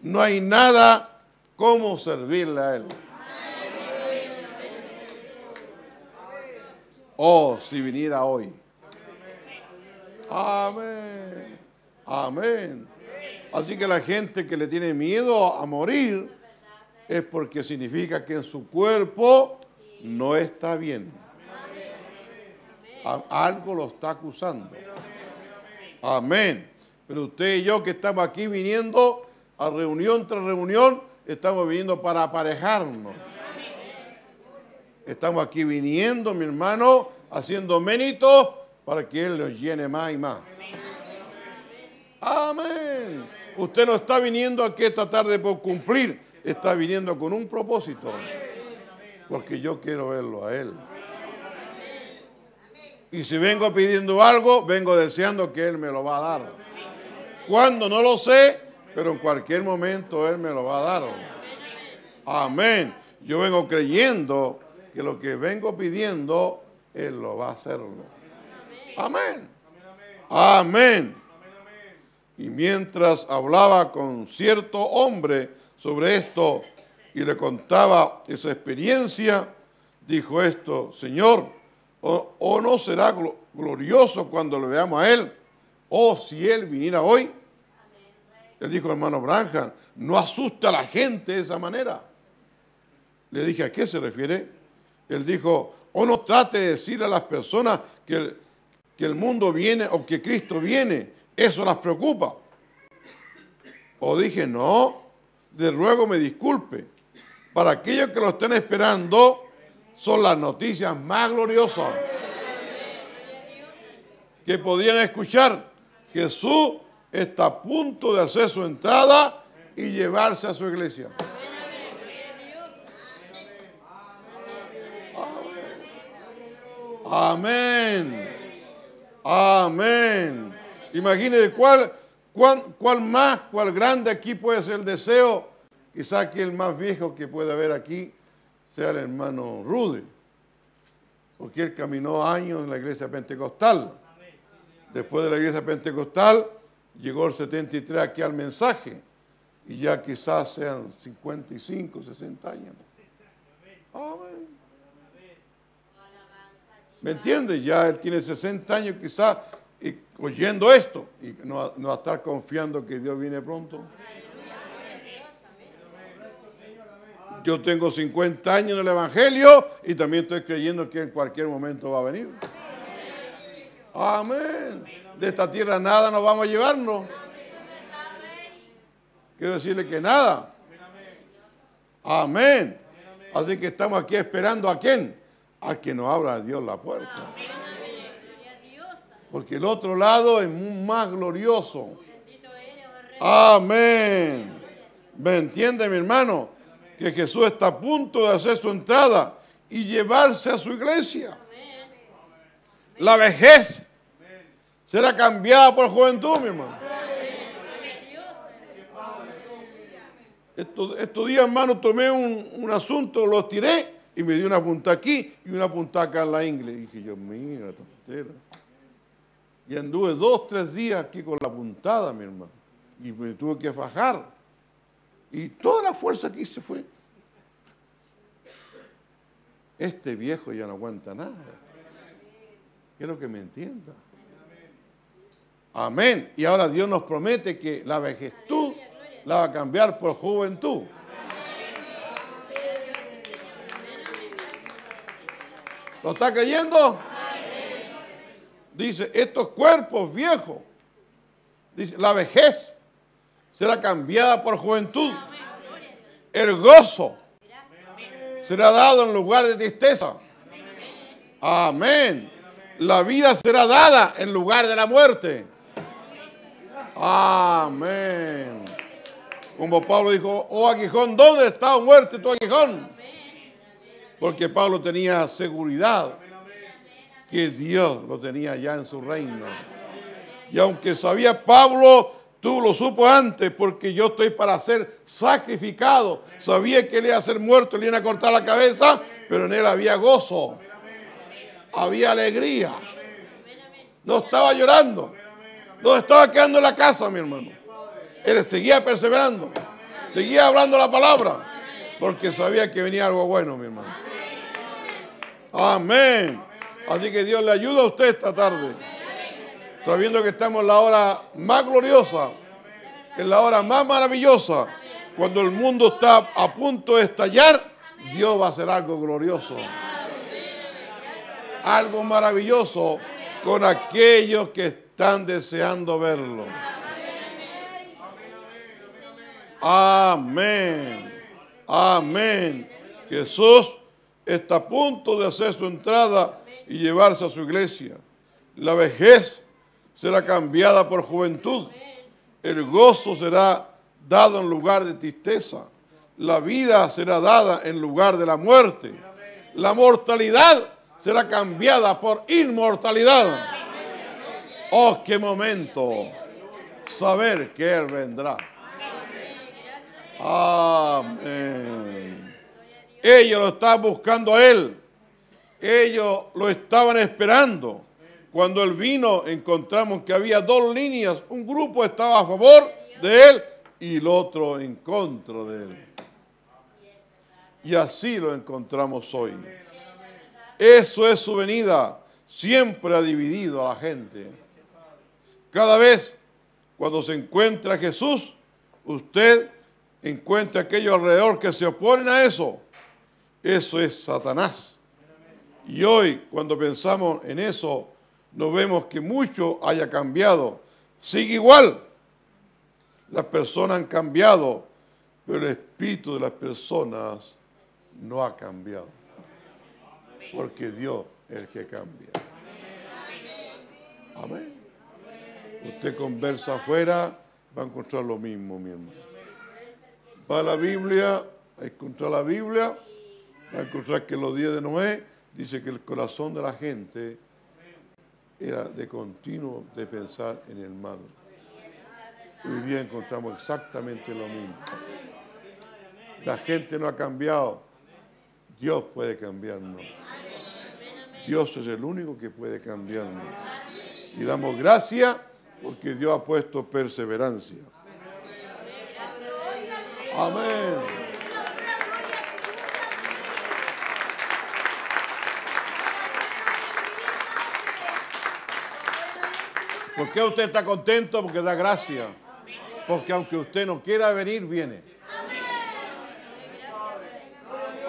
S3: No hay nada como servirle a Él. Oh, si viniera hoy. Amén. Amén. Así que la gente que le tiene miedo a morir es porque significa que en su cuerpo no está bien. Algo lo está acusando. Amén. Pero usted y yo que estamos aquí viniendo a reunión tras reunión, estamos viniendo para aparejarnos. Estamos aquí viniendo, mi hermano, haciendo méritos para que Él los llene más y más. Amén. Usted no está viniendo aquí esta tarde por cumplir, está viniendo con un propósito. Porque yo quiero verlo a Él. Y si vengo pidiendo algo, vengo deseando que Él me lo va a dar. Cuando no lo sé, pero en cualquier momento Él me lo va a dar. Amén. Yo vengo creyendo que lo que vengo pidiendo, Él lo va a hacer. Amén. Amén. Y mientras hablaba con cierto hombre sobre esto y le contaba esa experiencia, dijo esto, Señor, ¿o, no será glorioso cuando lo veamos a Él? ¿O si Él viniera hoy? Él dijo, hermano Branham, no asusta a la gente de esa manera. Le dije, ¿a qué se refiere? Él dijo, o no trate de decirle a las personas que que el mundo viene o que Cristo viene. Eso las preocupa. O dije, no, de ruego me disculpe. Para aquellos que lo estén esperando, son las noticias más gloriosas que podían escuchar. Jesús está a punto de hacer su entrada y llevarse a su iglesia. Amén. Amén. Imagínese cuál, cuál, más, cuál grande aquí puede ser el deseo. Quizá que el más viejo que puede haber aquí sea el hermano Rude. Porque él caminó años en la iglesia pentecostal. Después de la iglesia pentecostal llegó el 73 aquí al mensaje. Y ya quizás sean 55, 60 años. Amén. ¿Me entiendes? Ya él tiene 60 años quizás oyendo esto y no, no a estar confiando que Dios viene pronto. Yo tengo 50 años en el Evangelio y también estoy creyendo que en cualquier momento va a venir. Amén. De esta tierra nada nos vamos a llevarnos. Quiero decirle que nada. Amén. Así que estamos aquí esperando a quién? A que nos abra Dios la puerta. Porque el otro lado es más glorioso. Amén. ¿Me entiende mi hermano? Que Jesús está a punto de hacer su entrada y llevarse a su iglesia. La vejez será cambiada por juventud, mi hermano. Estos, días, hermano, tomé un, asunto, lo tiré y me dio una punta aquí y una punta acá en la ingle. Y dije yo, mira, tontera. Y anduve dos, tres días aquí con la puntada, mi hermano. Y me tuve que fajar. Y toda la fuerza aquí se fue. Este viejo ya no aguanta nada. Quiero que me entienda. Amén. Y ahora Dios nos promete que la vejestud la va a cambiar por juventud. ¿Lo está creyendo? Dice, estos cuerpos viejos, dice, la vejez será cambiada por juventud. El gozo será dado en lugar de tristeza. Amén. La vida será dada en lugar de la muerte. Amén. Como Pablo dijo, oh aguijón, ¿dónde está muerte tu aguijón? Porque Pablo tenía seguridad que Dios lo tenía ya en su reino. Y aunque sabía Pablo, tú lo supo antes, porque yo estoy para ser sacrificado. Sabía que él iba a ser muerto, le iban a cortar la cabeza, pero en él había gozo, había alegría. No estaba llorando, no estaba quedando en la casa, mi hermano. Él seguía perseverando, seguía hablando la palabra, porque sabía que venía algo bueno, mi hermano. Amén. Así que Dios le ayuda a usted esta tarde, sabiendo que estamos en la hora más gloriosa, en la hora más maravillosa, cuando el mundo está a punto de estallar, Dios va a hacer algo glorioso, algo maravilloso con aquellos que están deseando verlo. Amén. Amén. Jesús está a punto de hacer su entrada y llevarse a su iglesia. La vejez será cambiada por juventud. El gozo será dado en lugar de tristeza. La vida será dada en lugar de la muerte. La mortalidad será cambiada por inmortalidad. Oh, qué momento saber que Él vendrá. Amén. Ellos lo estaban buscando a Él. Ellos lo estaban esperando. Cuando Él vino, encontramos que había dos líneas. Un grupo estaba a favor de Él y el otro en contra de Él. Y así lo encontramos hoy. Eso es su venida. Siempre ha dividido a la gente. Cada vez cuando se encuentra Jesús, usted encuentra aquellos alrededor que se oponen a eso. Eso es Satanás. Y hoy, cuando pensamos en eso, no vemos que mucho haya cambiado. Sigue igual. Las personas han cambiado, pero el espíritu de las personas no ha cambiado. Porque Dios es el que cambia. Amén. Usted conversa afuera, va a encontrar lo mismo, mi hermano. Va a la Biblia, a encontrar la Biblia, va que los días de Noé dice que el corazón de la gente era de continuo de pensar en el mal. Hoy día encontramos exactamente lo mismo. La gente no ha cambiado. Dios puede cambiarnos. Dios es el único que puede cambiarnos. Y damos gracias porque Dios ha puesto perseverancia. Amén. ¿Por qué usted está contento? Porque da gracia. Porque aunque usted no quiera venir, viene.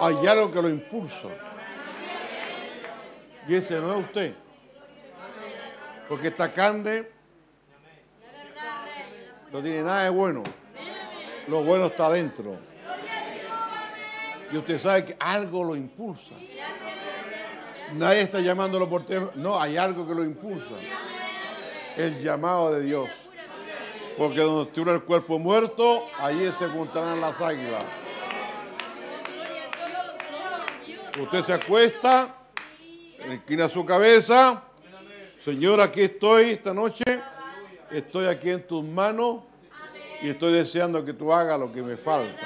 S3: Hay algo que lo impulsa. Y ese no es usted. Porque esta carne no tiene nada de bueno. Lo bueno está adentro. Y usted sabe que algo lo impulsa. Nadie está llamándolo por teléfono. No, hay algo que lo impulsa. El llamado de Dios. Porque donde estuviera el cuerpo muerto, allí se juntarán las águilas. Usted se acuesta, inclina su cabeza. Señor, aquí estoy esta noche. Estoy aquí en tus manos y estoy deseando que tú hagas lo que me falta.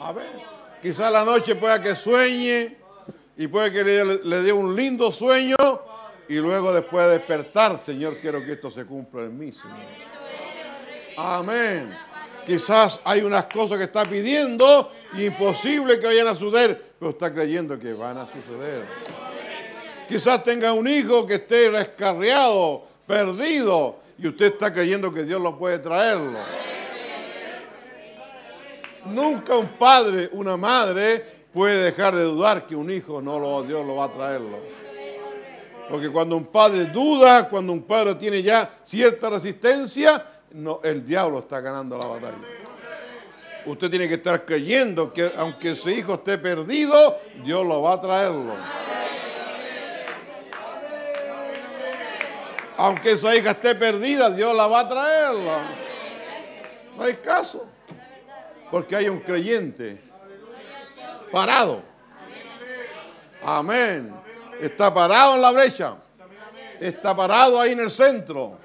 S3: A ver, quizás la noche pueda que sueñe y puede que le dé un lindo sueño y luego después de despertar, Señor, quiero que esto se cumpla en mí. Amén. Quizás hay unas cosas que está pidiendo imposible que vayan a suceder, pero está creyendo que van a suceder. Quizás tenga un hijo que esté rescarriado, perdido, y usted está creyendo que Dios lo puede traerlo. Nunca un padre, una madre puede dejar de dudar que un hijo no lo, Dios lo va a traerlo. Porque cuando un padre duda, cuando un padre tiene ya cierta resistencia, el diablo está ganando la batalla. Usted tiene que estar creyendo que aunque su hijo esté perdido, Dios lo va a traerlo. Aunque esa hija esté perdida, Dios la va a traerla. No hay caso. Porque hay un creyente parado. Amén. Está parado en la brecha. Está parado ahí en el centro.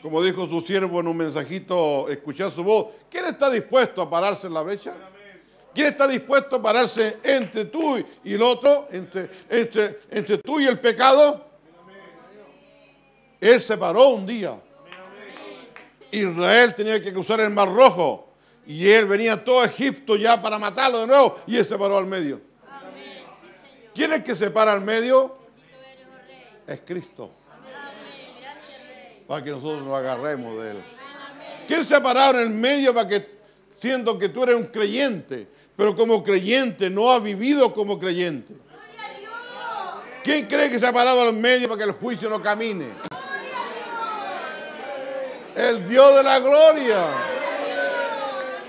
S3: Como dijo su siervo en un mensajito, escuchar su voz. ¿Quién está dispuesto a pararse en la brecha? ¿Quién está dispuesto a pararse entre tú y el otro? Entre, tú y el pecado. Él se paró un día. Israel tenía que cruzar el Mar Rojo. Y él venía todo Egipto ya para matarlo de nuevo. Y él se paró al medio. ¿Quién es que se para al medio? Es Cristo. Para que nosotros nos agarremos de él. ¿Quién se ha parado en el medio para que, siendo que tú eres un creyente, pero como creyente no ha vivido como creyente? ¿Quién cree que se ha parado al medio para que el juicio no camine? El Dios de la gloria.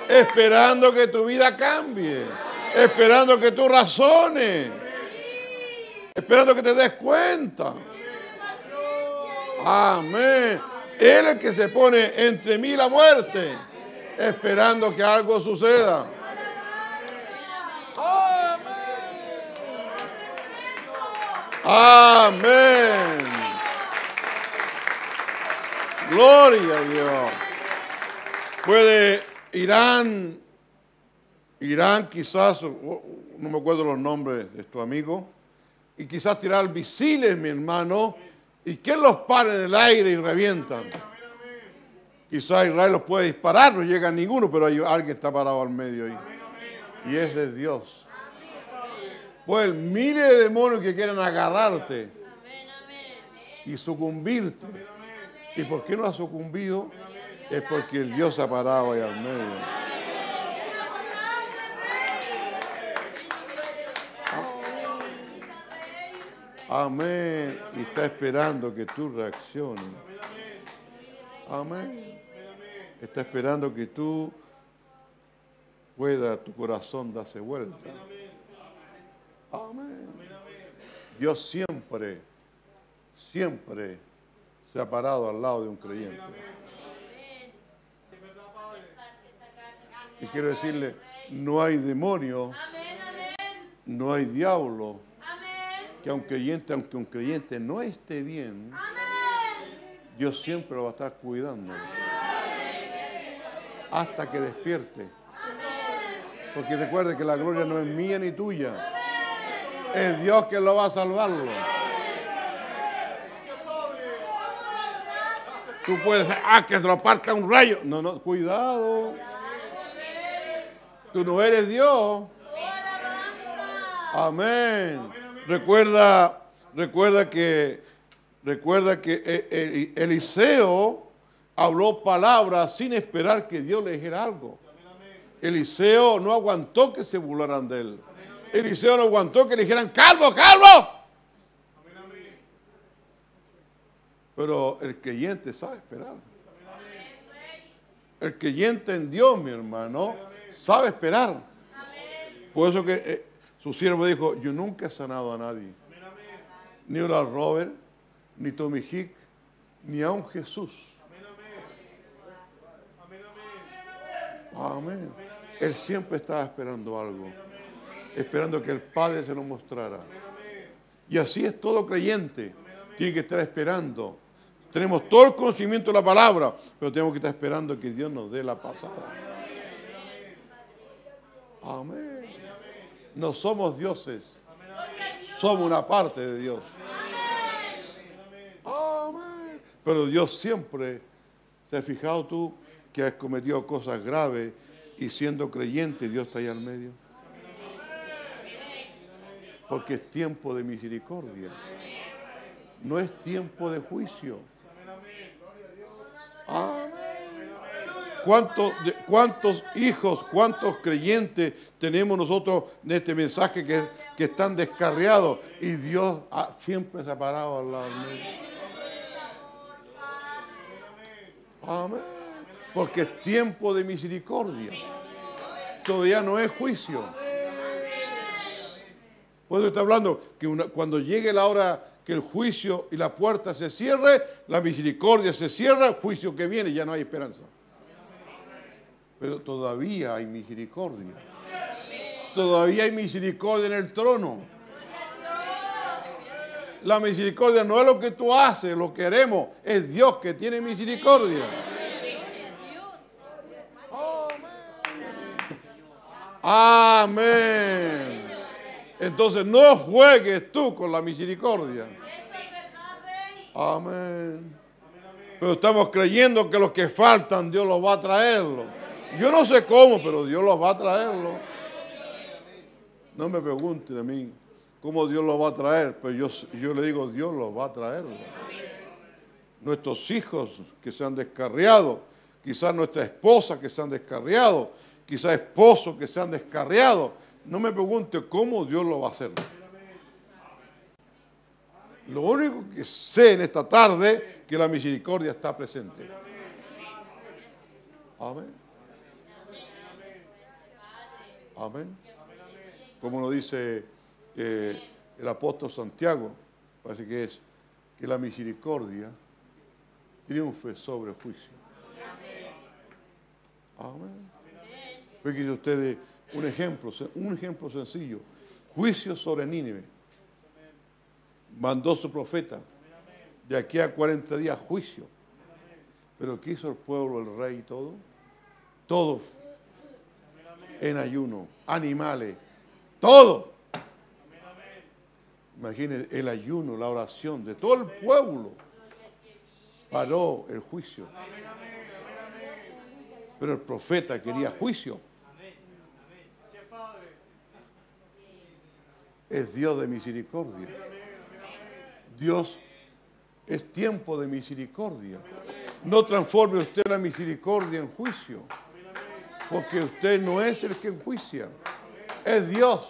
S3: Esperando que tu vida cambie. Esperando que tú razones. Esperando que te des cuenta. Amén. Él es el que se pone entre mí y la muerte. Esperando que algo suceda. Amén. Amén. Gloria a Dios. Puede Irán, Irán quizás, no me acuerdo los nombres de tu amigo, y quizás tirar misiles, mi hermano, y que los para en el aire y revientan. Quizás Israel los puede disparar, no llega ninguno, pero hay alguien está parado al medio ahí. Y es de Dios. Pues miles de demonios que quieren agarrarte y sucumbirte. ¿Y por qué no ha sucumbido? Es porque el Dios ha parado ahí al medio. Amén. Y está esperando que tú reacciones. Amén. Está esperando que tú pueda tu corazón darse vuelta. Amén. Dios siempre, siempre se ha parado al lado de un creyente. Y quiero decirle, no hay demonio, no hay diablo, que aunque creyente, aunque un creyente no esté bien, Dios siempre lo va a estar cuidando. Hasta que despierte. Porque recuerde que la gloria no es mía ni tuya. Es Dios que lo va a salvarlo. Tú puedes decir, ah, que se lo parta un rayo. No, no, cuidado. Tú no eres Dios. Amén. Recuerda, recuerda que, recuerda que e- e- Eliseo habló palabras sin esperar que Dios le dijera algo. Eliseo no aguantó que se burlaran de él. Eliseo no aguantó que le dijeran, calvo, calvo. Pero el creyente sabe esperar. El creyente en Dios, mi hermano, sabe esperar. Por eso que eh, su siervo dijo, yo nunca he sanado a nadie. Ni Oral Robert, ni Tommy Hick, ni a un Jesús. Amén. Él siempre estaba esperando algo. Esperando que el Padre se lo mostrara. Y así es todo creyente. Tiene que estar esperando. Tenemos todo el conocimiento de la palabra, pero tenemos que estar esperando que Dios nos dé la pasada. Amén. No somos dioses. Somos una parte de Dios. Amén. Pero Dios siempre se ha fijado tú que has cometido cosas graves y siendo creyente Dios está ahí al medio. Porque es tiempo de misericordia. No es tiempo de juicio. Amén. ¿Cuántos, de- ¿Cuántos hijos, cuántos creyentes tenemos nosotros en este mensaje que, que están descarriados y Dios siempre se ha parado al lado mío? Amén. Porque es tiempo de misericordia. todavía no es juicio. Por eso está hablando que cuando llegue la hora que el juicio y la puerta se cierre, la misericordia se cierra, juicio que viene, ya no hay esperanza. Pero todavía hay misericordia. Todavía hay misericordia en el trono. La misericordia no es lo que tú haces, lo que queremos, es Dios que tiene misericordia. Amén. Entonces no juegues tú con la misericordia. Amén. Pero estamos creyendo que los que faltan Dios los va a traerlo. Yo no sé cómo, pero Dios los va a traerlo. No me pregunten a mí cómo Dios los va a traer, pero yo, yo le digo Dios los va a traerlo. Nuestros hijos que se han descarriado, quizás nuestra esposa que se han descarriado, quizás esposos que se han descarriado. No me pregunte cómo Dios lo va a hacer. Lo único que sé en esta tarde que la misericordia está presente. Amén. Amén. Como lo dice eh, el apóstol Santiago, parece que es que la misericordia triunfe sobre el juicio. Amén. Fíjense ustedes un ejemplo, un ejemplo sencillo. Juicio sobre Nínive. Mandó su profeta. De aquí a 40 días juicio. Pero ¿qué hizo el pueblo, el rey y todo? Todos en ayuno, animales, todo. Imagínense el ayuno, la oración de todo el pueblo. Paró el juicio. Pero el profeta quería juicio. Es Dios de misericordia. Dios es tiempo de misericordia. No transforme usted la misericordia en juicio. Porque usted no es el que enjuicia. Es Dios.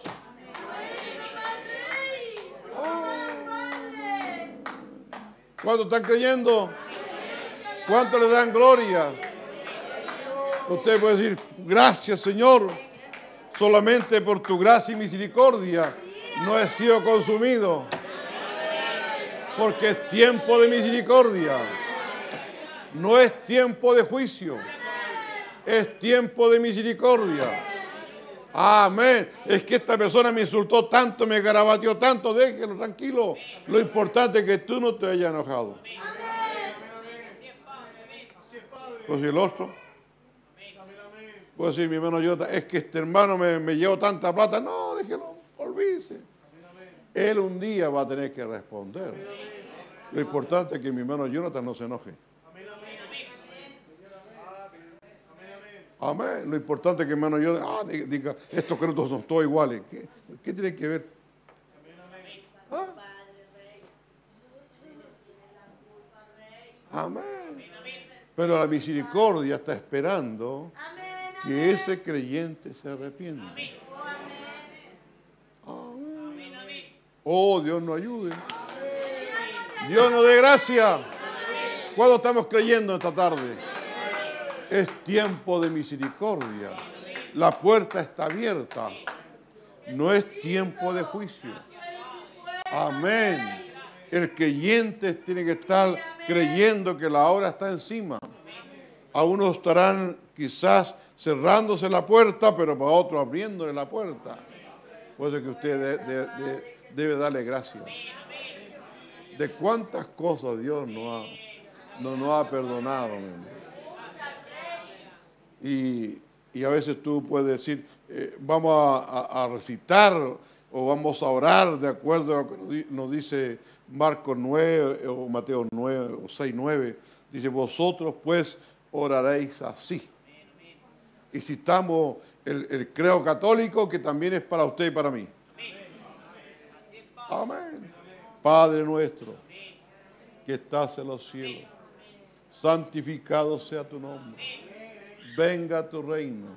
S3: ¿Cuántos están creyendo? ¿Cuántos le dan gloria? Usted puede decir, gracias Señor, solamente por tu gracia y misericordia no he sido consumido. Porque es tiempo de misericordia. No es tiempo de juicio. Es tiempo de misericordia. Amén. Es que esta persona me insultó tanto, me garabateó tanto. Déjelo tranquilo. Lo importante es que tú no te hayas enojado. Pues el otro. Puedo decir, mi hermano Jota, es que este hermano me, me llevó tanta plata. No, déjelo, olvídese. Él un día va a tener que responder. Lo importante es que mi hermano Jonathan no se enoje. Amén. Lo importante es que hermano Jonathan ah, diga, diga, estos créditos son todos iguales. ¿Qué, qué tiene que ver? ¿Ah? Amén. Pero la misericordia está esperando que ese creyente se arrepienta. Amén. Oh, Dios nos ayude. Dios nos dé gracia. ¿Cuándo estamos creyendo esta tarde? Es tiempo de misericordia. La puerta está abierta. No es tiempo de juicio. Amén. El creyente tiene que estar creyendo que la hora está encima. A unos estarán quizás cerrándose la puerta, pero para otros abriéndole la puerta. Por eso es que usted de- de- de- debe darle gracias. De cuántas cosas Dios no nos ha perdonado. mi hermano. Y, y a veces tú puedes decir, eh, vamos a, a- recitar o vamos a orar de acuerdo a lo que nos di- nos dice Marcos 9 o Mateo 9 o 6, 9. Dice, vosotros pues oraréis así. Y citamos el, el creo católico que también es para usted y para mí. Amén. Padre nuestro, que estás en los cielos, santificado sea tu nombre. Venga tu reino.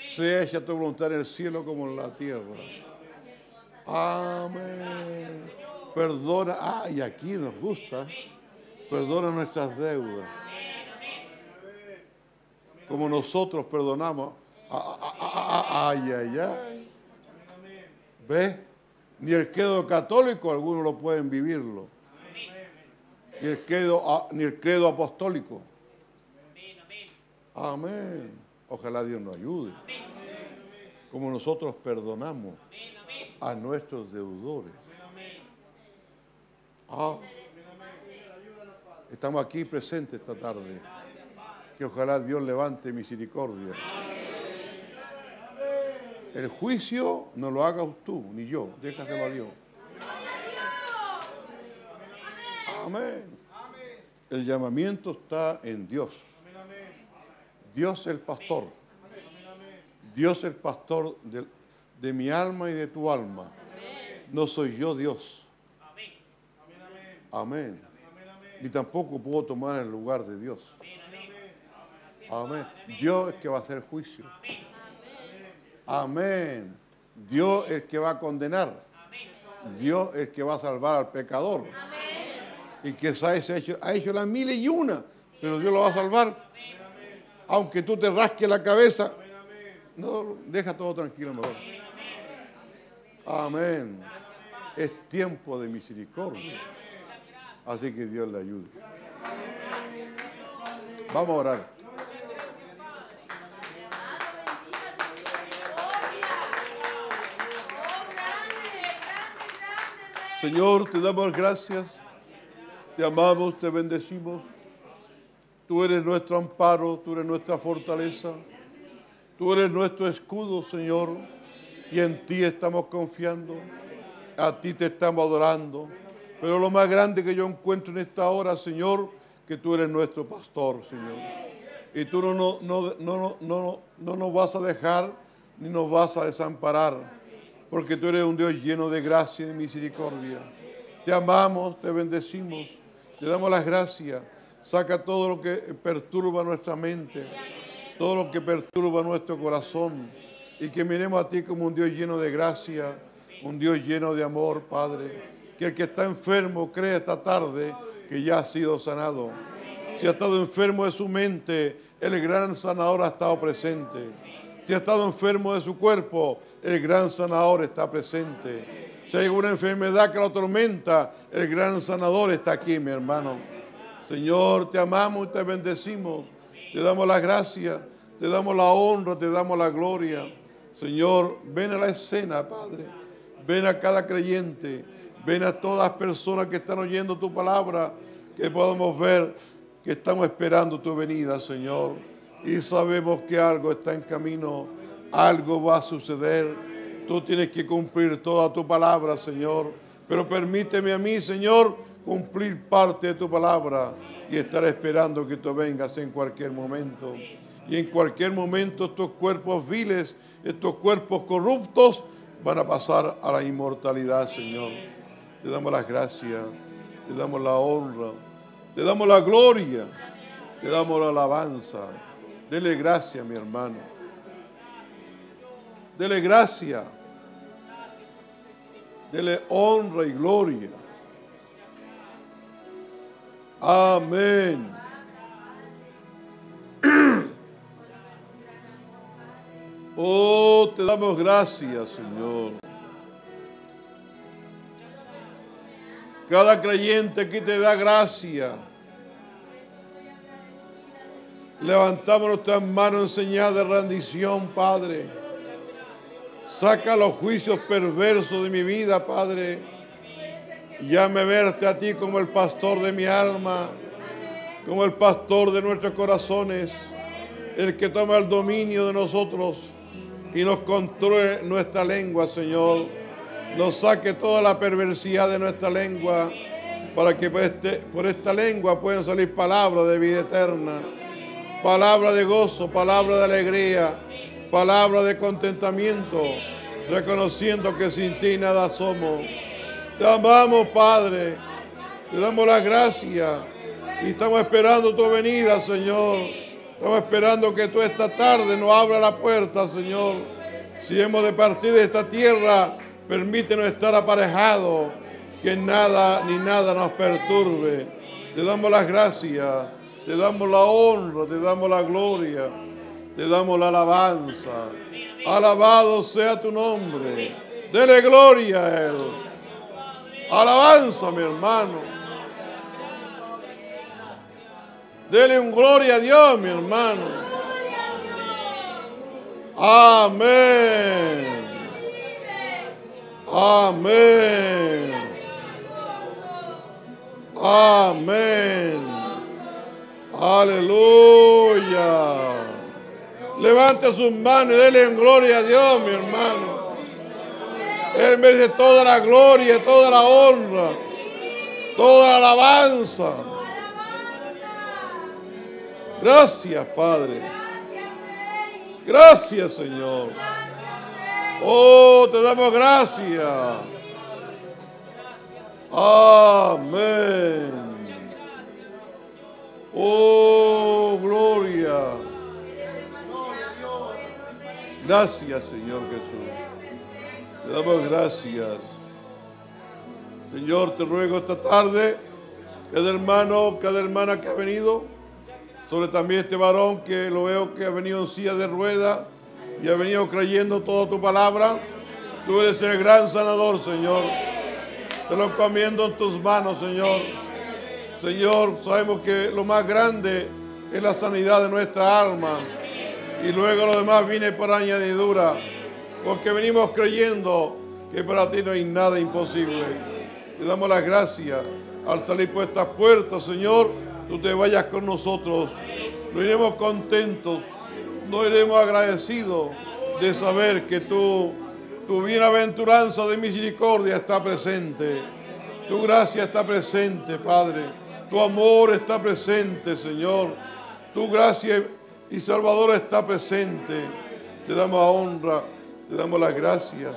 S3: Sea hecha tu voluntad en el cielo como en la tierra. Amén. Perdona, ah, y aquí nos gusta, perdona nuestras deudas. Como nosotros perdonamos Ay, ay, ay. ¿Ves? Ni el credo católico algunos lo pueden vivirlo. Ni el credo, ni el credo apostólico. Amén. Ojalá Dios nos ayude. Como nosotros perdonamos a nuestros deudores. Ah. Estamos aquí presentes esta tarde. Que ojalá Dios levante misericordia. El juicio no lo hagas tú ni yo, déjaselo a Dios. Amén. El llamamiento está en Dios. Dios el pastor. Dios el pastor de, mi alma y de tu alma. No soy yo Dios. Amén. Ni tampoco puedo tomar el lugar de Dios. Amén. Dios es que va a hacer juicio. Amén. Dios es que va a condenar. Dios es que va a salvar al pecador. Y que ha hecho, ha hecho las mil y una, pero Dios lo va a salvar. Aunque tú te rasques la cabeza, no, deja todo tranquilo mejor. Amén. Es tiempo de misericordia. Así que Dios le ayude. Vamos a orar. Señor, te damos gracias, te amamos, te bendecimos. Tú eres nuestro amparo, tú eres nuestra fortaleza, tú eres nuestro escudo, Señor, y en ti estamos confiando, a ti te estamos adorando. Pero lo más grande que yo encuentro en esta hora, Señor, que tú eres nuestro pastor, Señor. Y tú no, no, no, no, no, no nos vas a dejar ni nos vas a desamparar porque tú eres un Dios lleno de gracia y de misericordia. Te amamos, te bendecimos, te damos las gracias. Saca todo lo que perturba nuestra mente, todo lo que perturba nuestro corazón y que miremos a ti como un Dios lleno de gracia, un Dios lleno de amor, Padre. Que el que está enfermo crea esta tarde que ya ha sido sanado. Si ha estado enfermo de su mente, el gran sanador ha estado presente. Si ha estado enfermo de su cuerpo, el gran sanador está presente. Si hay alguna enfermedad que lo atormenta, el gran sanador está aquí, mi hermano. Señor, te amamos y te bendecimos. Te damos la gracia, te damos la honra, te damos la gloria. Señor, ven a la escena, Padre. Ven a cada creyente. Ven a todas las personas que están oyendo tu palabra, que podamos ver que estamos esperando tu venida, Señor. Y sabemos que algo está en camino, algo va a suceder. Tú tienes que cumplir toda tu palabra, Señor. Pero permíteme a mí, Señor, cumplir parte de tu palabra y estar esperando que tú vengas en cualquier momento. Y en cualquier momento estos cuerpos viles, estos cuerpos corruptos, van a pasar a la inmortalidad, Señor. Te damos las gracias, te damos la honra, te damos la gloria, te damos la alabanza. Dele gracia, mi hermano. Dele gracia. Dele honra y gloria. Amén. Oh, te damos gracias, Señor. Cada creyente aquí te da gracia. Levantamos nuestras manos en señal de rendición, Padre. Saca los juicios perversos de mi vida, Padre. Y llame verte a ti como el pastor de mi alma, como el pastor de nuestros corazones, el que toma el dominio de nosotros y nos controle nuestra lengua, Señor. Nos saque toda la perversidad de nuestra lengua para que por, este- por esta lengua puedan salir palabras de vida eterna, palabra de gozo, palabra de alegría, palabra de contentamiento, reconociendo que sin ti nada somos. Te amamos, Padre. Te damos las gracias y estamos esperando tu venida, Señor. Estamos esperando que tú esta tarde nos abra la puerta, Señor. Si hemos de partir de esta tierra, permítenos estar aparejados, que nada ni nada nos perturbe. Te damos las gracias, te damos la honra, te damos la gloria, te damos la alabanza. Alabado sea tu nombre. Dele gloria a Él. Alabanza, mi hermano. Dele un gloria a Dios, mi hermano. Amén. Amén. Amén. Aleluya. Levante sus manos y dele en gloria a Dios, mi hermano. Él merece toda la gloria, toda la honra, toda la alabanza. Gracias, Padre. Gracias, Señor. Oh, te damos gracias. Amén. Oh, gloria. Gracias, Señor Jesús. Te damos gracias. Señor, te ruego esta tarde, cada hermano, cada hermana que ha venido, sobre también este varón que lo veo que ha venido en silla de rueda y ha venido creyendo toda tu palabra. Tú eres el gran sanador, Señor. Te lo encomiendo en tus manos, Señor. Señor, sabemos que lo más grande es la sanidad de nuestra alma. Y luego lo demás viene por añadidura. Porque venimos creyendo que para ti no hay nada imposible. Te damos las gracias al salir por estas puertas, Señor. Tú te vayas con nosotros. No iremos contentos. No iremos agradecidos de saber que tú, tu bienaventuranza de misericordia está presente. Tu gracia está presente, Padre. Tu amor está presente, Señor. Tu gracia y Salvador está presente. Te damos honra, te damos las gracias.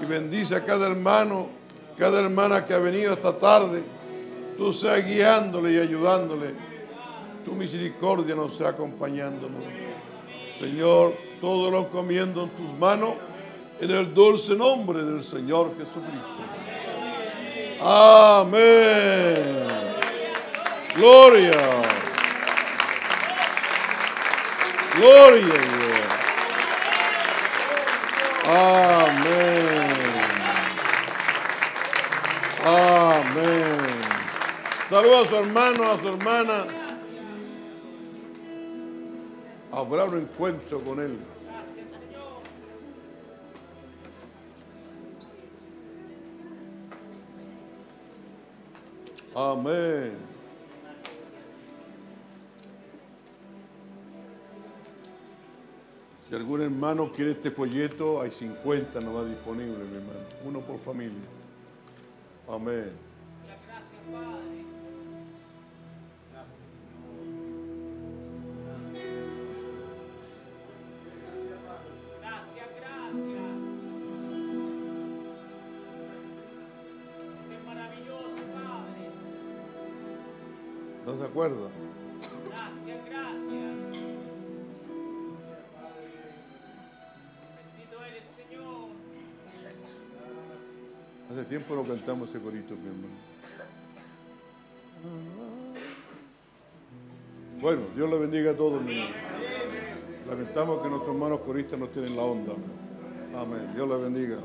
S3: Y bendice a cada hermano, cada hermana que ha venido esta tarde. Tú seas guiándole y ayudándole. Tu misericordia nos sea acompañándonos. Señor, todo lo encomiendo en tus manos, en el dulce nombre del Señor Jesucristo. Amén. Gloria. Gloria a Dios. Amén. Amén. Saludos a su hermano, a su hermana. Habrá un encuentro con Él. Amén. Si algún hermano quiere este folleto, hay 50 nomás disponibles, mi hermano. Uno por familia. Amén.
S4: Gracias, gracias. Padre.
S3: ¿No se acuerda? Tiempo no cantamos ese corito, mi hermano. Bueno, Dios le bendiga a todos, mi hermano. Lamentamos que nuestros hermanos coristas no tienen la onda. Amén. Dios le bendiga.